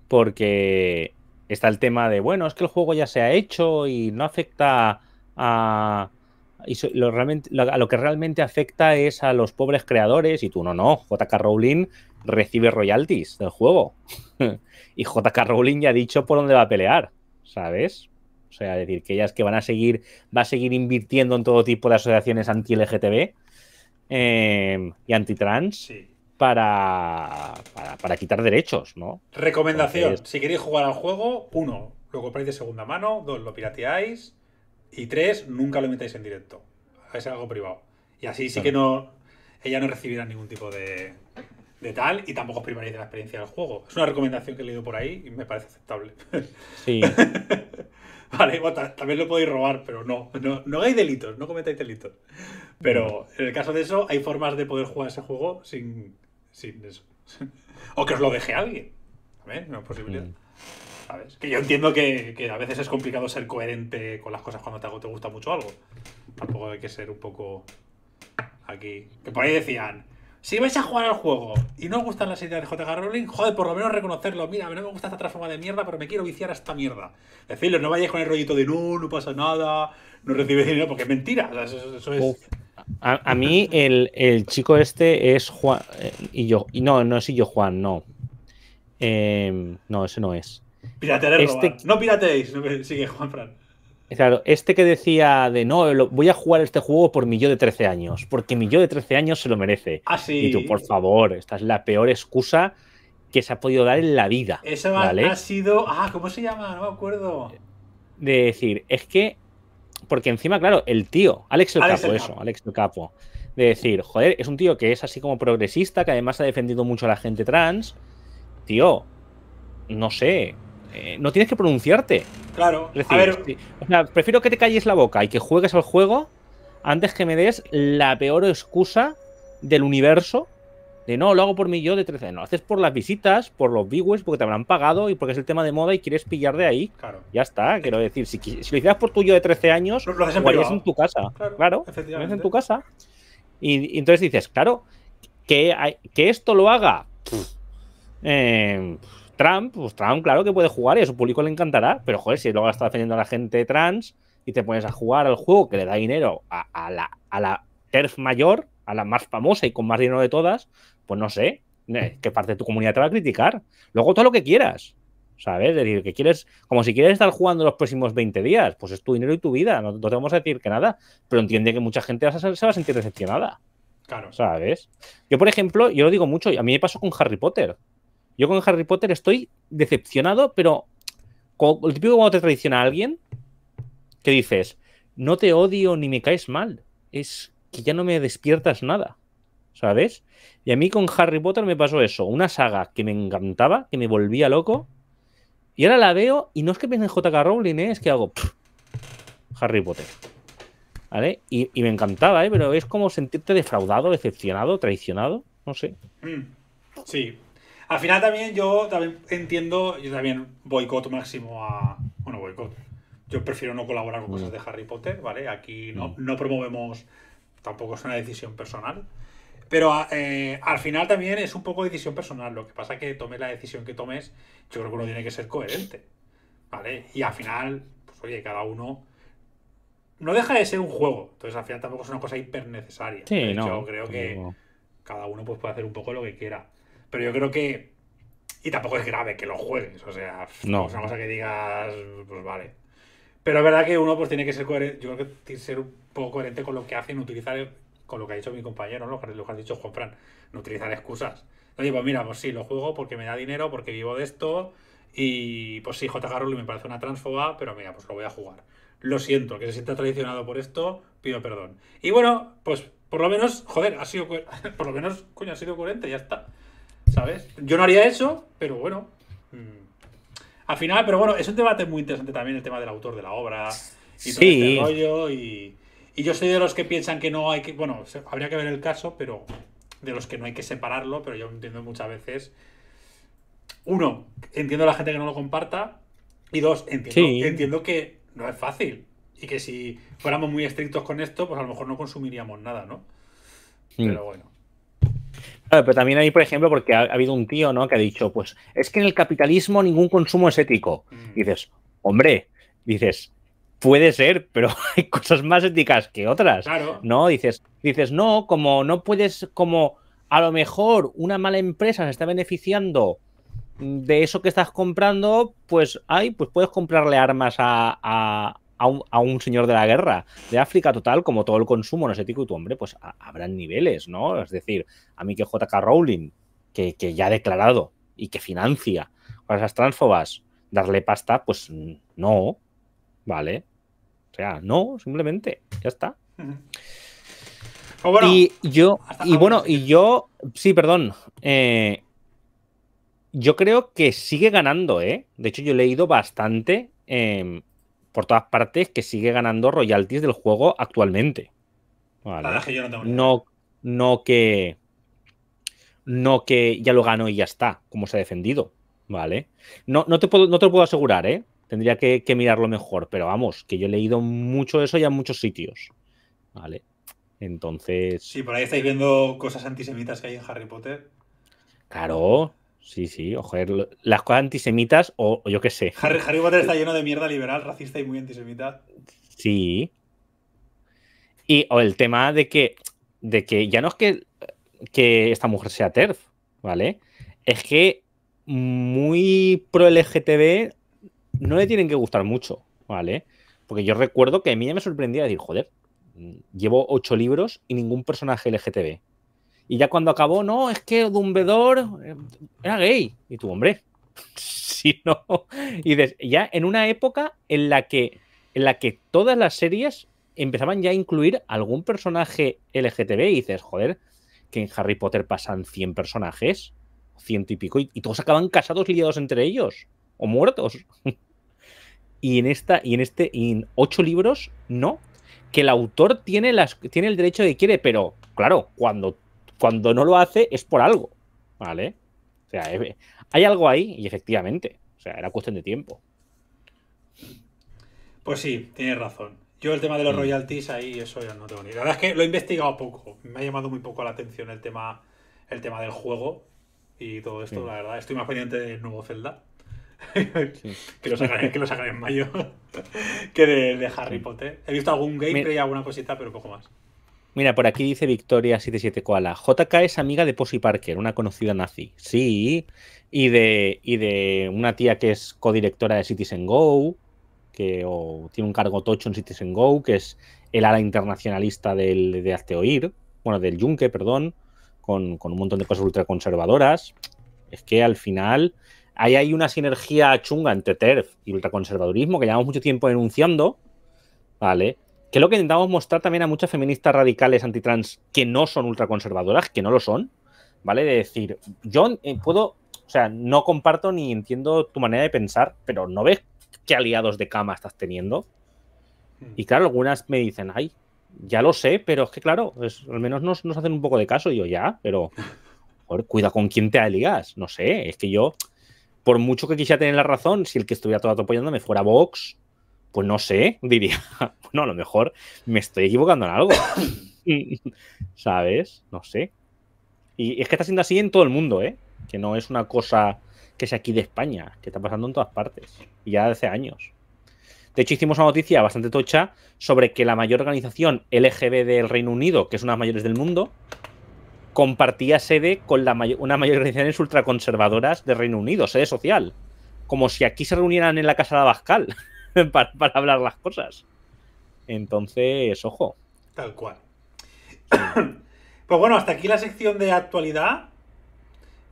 Porque está el tema de, bueno, es que el juego ya se ha hecho y no afecta a. y so- lo realmente, lo- a lo que realmente afecta es a los pobres creadores. Y tú, no, no. JK Rowling recibe royalties del juego. [laughs] y JK Rowling ya ha dicho por dónde va a pelear, ¿sabes? O sea, decir que ellas que van a seguir, va a seguir invirtiendo en todo tipo de asociaciones anti-LGTB eh, y anti-trans Sí. para, para, para quitar derechos, ¿no? Recomendación: Entonces- si queréis jugar al juego, uno, lo compráis de segunda mano, dos, lo pirateáis, y tres, nunca lo metáis en directo. Es algo privado. Y así sí que no. Ella no recibirá ningún tipo de, de tal, y tampoco os privaréis de la experiencia del juego. Es una recomendación que he leído por ahí y me parece aceptable. Sí, [laughs] Vale, bueno, ta- también lo podéis robar, pero no, no, no hagáis delitos, no cometáis delitos. Pero en el caso de eso, hay formas de poder jugar ese juego sin, sin eso. [laughs] O que os lo deje alguien. ¿Sabes? Una posibilidad. Mm. ¿Sabes? Que yo entiendo que, que a veces es complicado ser coherente con las cosas cuando te, te gusta mucho algo. Tampoco hay que ser un poco aquí. Que por ahí decían, si vais a jugar al juego y no os gustan las ideas de JK Rowling, joder, por lo menos reconocerlo. Mira, a mí no me gusta esta transforma de mierda, pero me quiero viciar a esta mierda. Decirlo, no vayáis con el rollito de no, no pasa nada, no recibes dinero, porque es mentira. O sea, eso, eso es. A, a mí el, el chico este es Juan. eh, y yo. Y no, no es y yo Juan, no. Eh, no, ese no es. Piratear es este-. No pirateéis. Sigue, Juan Fran. Claro, este que decía de no, lo- voy a jugar este juego por mi yo de 13 años, porque mi yo de 13 años se lo merece. Ah, sí. Y tú, por favor, esta es la peor excusa que se ha podido dar en la vida. Eso ¿vale? ha sido. Ah, ¿cómo se llama? No me acuerdo. De decir, es que. Porque encima, claro, el tío, Alex el Alex Capo, el eso, Capo. Alex el Capo. De decir, joder, es un tío que es así como progresista, que además ha defendido mucho a la gente trans. Tío, no sé, eh, no tienes que pronunciarte. Claro. Es a ver, sí, o sea, prefiero que te calles la boca y que juegues al juego antes que me des la peor excusa del universo de no, lo hago por mi yo de 13. No, lo haces por las visitas, por los viewers, porque te habrán pagado y porque es el tema de moda y quieres pillar de ahí. claro. Ya está, quiero decir, si, lo hicieras por tu yo de 13 años, Lo- lo haces en tu casa. Claro, Claro, lo haces efectivamente. en tu casa. Y, y entonces dices, claro, que, que esto lo haga eh, Trump, pues Trump, claro que puede jugar y a su público le encantará, pero joder, si luego está defendiendo a la gente trans y te pones a jugar al juego que le da dinero a, a la, a la TERF mayor, a la más famosa y con más dinero de todas, pues no sé, eh, ¿qué parte de tu comunidad te va a criticar? Luego todo lo que quieras. ¿Sabes? Es decir, que quieres, como si quieres estar jugando los próximos 20 días, pues es tu dinero y tu vida, no, no te vamos a decir que nada, pero entiende que mucha gente se va a sentir decepcionada. Claro. ¿Sabes? Yo, por ejemplo, yo lo digo mucho, a mí me pasó con Harry Potter. Yo con Harry Potter estoy decepcionado, pero lo típico cuando te traiciona alguien, que dices, no te odio ni me caes mal, es que ya no me despiertas nada, ¿sabes? Y a mí con Harry Potter me pasó eso, una saga que me encantaba, que me volvía loco, y ahora la veo y no es que piense en JK Rowling, ¿eh? es que hago "Pff, Harry Potter. ¿Vale? Y, y me encantaba, ¿eh? Pero es como sentirte defraudado, decepcionado, traicionado, no sé. Sí. Al final también yo también entiendo, yo también boicot máximo a... Bueno, boicot. Yo prefiero no colaborar con cosas de Harry Potter, ¿vale? Aquí no, no promovemos, tampoco es una decisión personal. Pero eh, al final también es un poco decisión personal. Lo que pasa que tomes la decisión que tomes, yo creo que uno tiene que ser coherente. ¿Vale? Y al final, pues oye, cada uno... No deja de ser un juego. Entonces al final tampoco es una cosa hiper necesaria. Sí, no. Yo creo que no. cada uno pues puede hacer un poco lo que quiera. Pero yo creo que. Y tampoco es grave que lo juegues. O sea, No. es una cosa que digas, pues vale. Pero es verdad que uno pues tiene que ser coherente. Yo creo que tiene que ser un poco coherente con lo que hace y no utilizar, con lo que ha dicho mi compañero, ¿no? lo que has dicho Juanfran. No utilizar excusas. Oye, pues mira, pues sí, lo juego porque me da dinero, porque vivo de esto. Y pues sí, JK Rowling me parece una transfoba, pero mira, pues lo voy a jugar. Lo siento, que se sienta traicionado por esto, pido perdón. Y bueno, pues por lo menos, joder, ha sido [laughs] por lo menos, coño, ha sido coherente, ya está. ¿Sabes? Yo no haría eso, pero bueno. mm. Al final, pero bueno, es un debate muy interesante también el tema del autor de la obra y todo Sí. este rollo. Y, y yo soy de los que piensan que no hay que. Bueno, habría que ver el caso, pero de los que no hay que separarlo, pero yo entiendo muchas veces. Uno, entiendo a la gente que no lo comparta. Y dos, entiendo, Sí. entiendo que no es fácil. Y que si fuéramos muy estrictos con esto, pues a lo mejor no consumiríamos nada, ¿no? Mm. Pero bueno. Claro, pero también hay, por ejemplo, porque ha, ha habido un tío, ¿no? Que ha dicho, pues, es que en el capitalismo ningún consumo es ético. Mm. Dices, hombre, dices, puede ser, pero [laughs] hay cosas más éticas que otras. Claro. No, dices, dices, no, como no puedes, como a lo mejor una mala empresa se está beneficiando de eso que estás comprando, pues ay, pues puedes comprarle armas a, a- a un, a un señor de la guerra de África, total, como todo el consumo no es ético y tu hombre, pues ha- habrán niveles, ¿no? Es decir, a mí que JK Rowling, que, que ya ha declarado y que financia a esas transfobas, darle pasta, pues no, ¿vale? O sea, no, simplemente, ya está. Pues bueno, y yo, y bueno, y yo, sí, perdón. eh, yo creo que sigue ganando, ¿eh? De hecho, yo he leído bastante eh, por todas partes que sigue ganando royalties del juego actualmente. Vale. la verdad es que yo no tengo. No, no que. No que ya lo ganó y ya está, como se ha defendido. ¿Vale? No, no, te, puedo, no te lo puedo asegurar, ¿eh? Tendría que, que mirarlo mejor, pero vamos, que yo he leído mucho eso ya en muchos sitios. ¿Vale? Entonces. Sí, por ahí estáis viendo cosas antisemitas que hay en Harry Potter. Claro, sí, sí. O joder, lo- las cosas antisemitas, o, o yo qué sé. Harry, Harry Potter está lleno de mierda liberal, racista y muy antisemita. Sí. Y o el tema de que, de que ya no es que, que esta mujer sea TERF, ¿vale? Es que muy pro LGTB no le tienen que gustar mucho, ¿vale? Porque yo recuerdo que a mí ya me sorprendía decir, joder, llevo ocho libros y ningún personaje LGTB. Y ya cuando acabó, no, es que Dumbledore eh, era gay. Y tú, hombre, [laughs] si no. Y dices, ya en una época en la que en la que todas las series empezaban ya a incluir algún personaje LGTB y dices, joder, que en Harry Potter pasan 100 personajes, ciento y pico, y, todos acaban casados liados entre ellos, o muertos. [laughs] y en esta, y en este, y en ocho libros, no. Que el autor tiene, las, tiene el derecho de que quiere, pero claro, cuando, cuando no lo hace es por algo. ¿Vale? O sea, hay algo ahí, y efectivamente. O sea, era cuestión de tiempo. Pues sí, tienes razón. Yo el tema de los Mm. royalties ahí, eso ya no tengo ni idea. La verdad es que lo he investigado poco. Me ha llamado muy poco la atención el tema, el tema del juego y todo esto, Sí. la verdad. Estoy más pendiente del nuevo Zelda. [laughs] que, lo sacan, que lo sacan en mayo. [laughs] que de, de Harry Sí. Potter. He visto algún gameplay y alguna cosita, pero poco más. Mira, por aquí dice Victoria77 Koala. JK es amiga de Posy Parker, una conocida nazi. Sí. Y de, y de una tía que es codirectora de Citizen Go, que o tiene un cargo tocho en Citizen Go, que es el ala internacionalista del, de Hazte Oír, bueno, del Yunque, perdón, con, con un montón de cosas ultraconservadoras. Es que al final ahí hay una sinergia chunga entre TERF y ultraconservadurismo que llevamos mucho tiempo denunciando, ¿vale? Que es lo que intentamos mostrar también a muchas feministas radicales antitrans que no son ultraconservadoras, que no lo son, ¿vale? De decir, yo eh, puedo, o sea, no comparto ni entiendo tu manera de pensar, pero ¿no ves qué aliados de cama estás teniendo? Y claro, algunas me dicen, ay, ya lo sé, pero es que claro, al menos nos, nos, hacen un poco de caso. Y yo, ya, pero joder, cuida con quién te alias. No sé, es que yo, por mucho que quisiera tener la razón, si el que estuviera todo apoyándome fuera Vox, pues no sé, [laughs] diría, bueno, a lo mejor me estoy equivocando en algo. [laughs] ¿Sabes? No sé. Y es que está siendo así en todo el mundo, ¿eh? Que no es una cosa que sea aquí de España, que está pasando en todas partes. Y ya hace años. De hecho, hicimos una noticia bastante tocha sobre que la mayor organización LGB del Reino Unido, que es una de las mayores del mundo, compartía sede con la may una mayor organizaciones ultraconservadoras del Reino Unido, sede social. Como si aquí se reunieran en la casa de Abascal [laughs] para, hablar las cosas. Entonces, ojo. Tal cual. [clears throat] pues bueno, hasta aquí la sección de actualidad.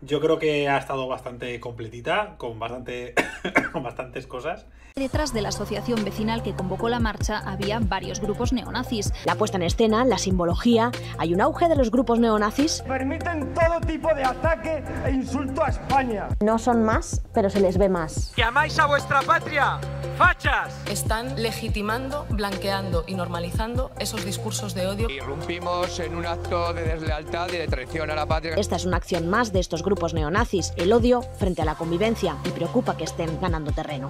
Yo creo que ha estado bastante completita, con, bastante, [coughs] con bastantes cosas. Detrás de la asociación vecinal que convocó la marcha había varios grupos neonazis. La puesta en escena, la simbología, hay un auge de los grupos neonazis. Permiten todo tipo de ataque e insulto a España. No son más, pero se les ve más. ¿Que amáis a vuestra patria? ¡Fachas! Están legitimando, blanqueando y normalizando esos discursos de odio. Irrumpimos en un acto de deslealtad y de traición a la patria. Esta es una acción más de estos grupos neonazis, el odio frente a la convivencia, y preocupa que estén ganando terreno.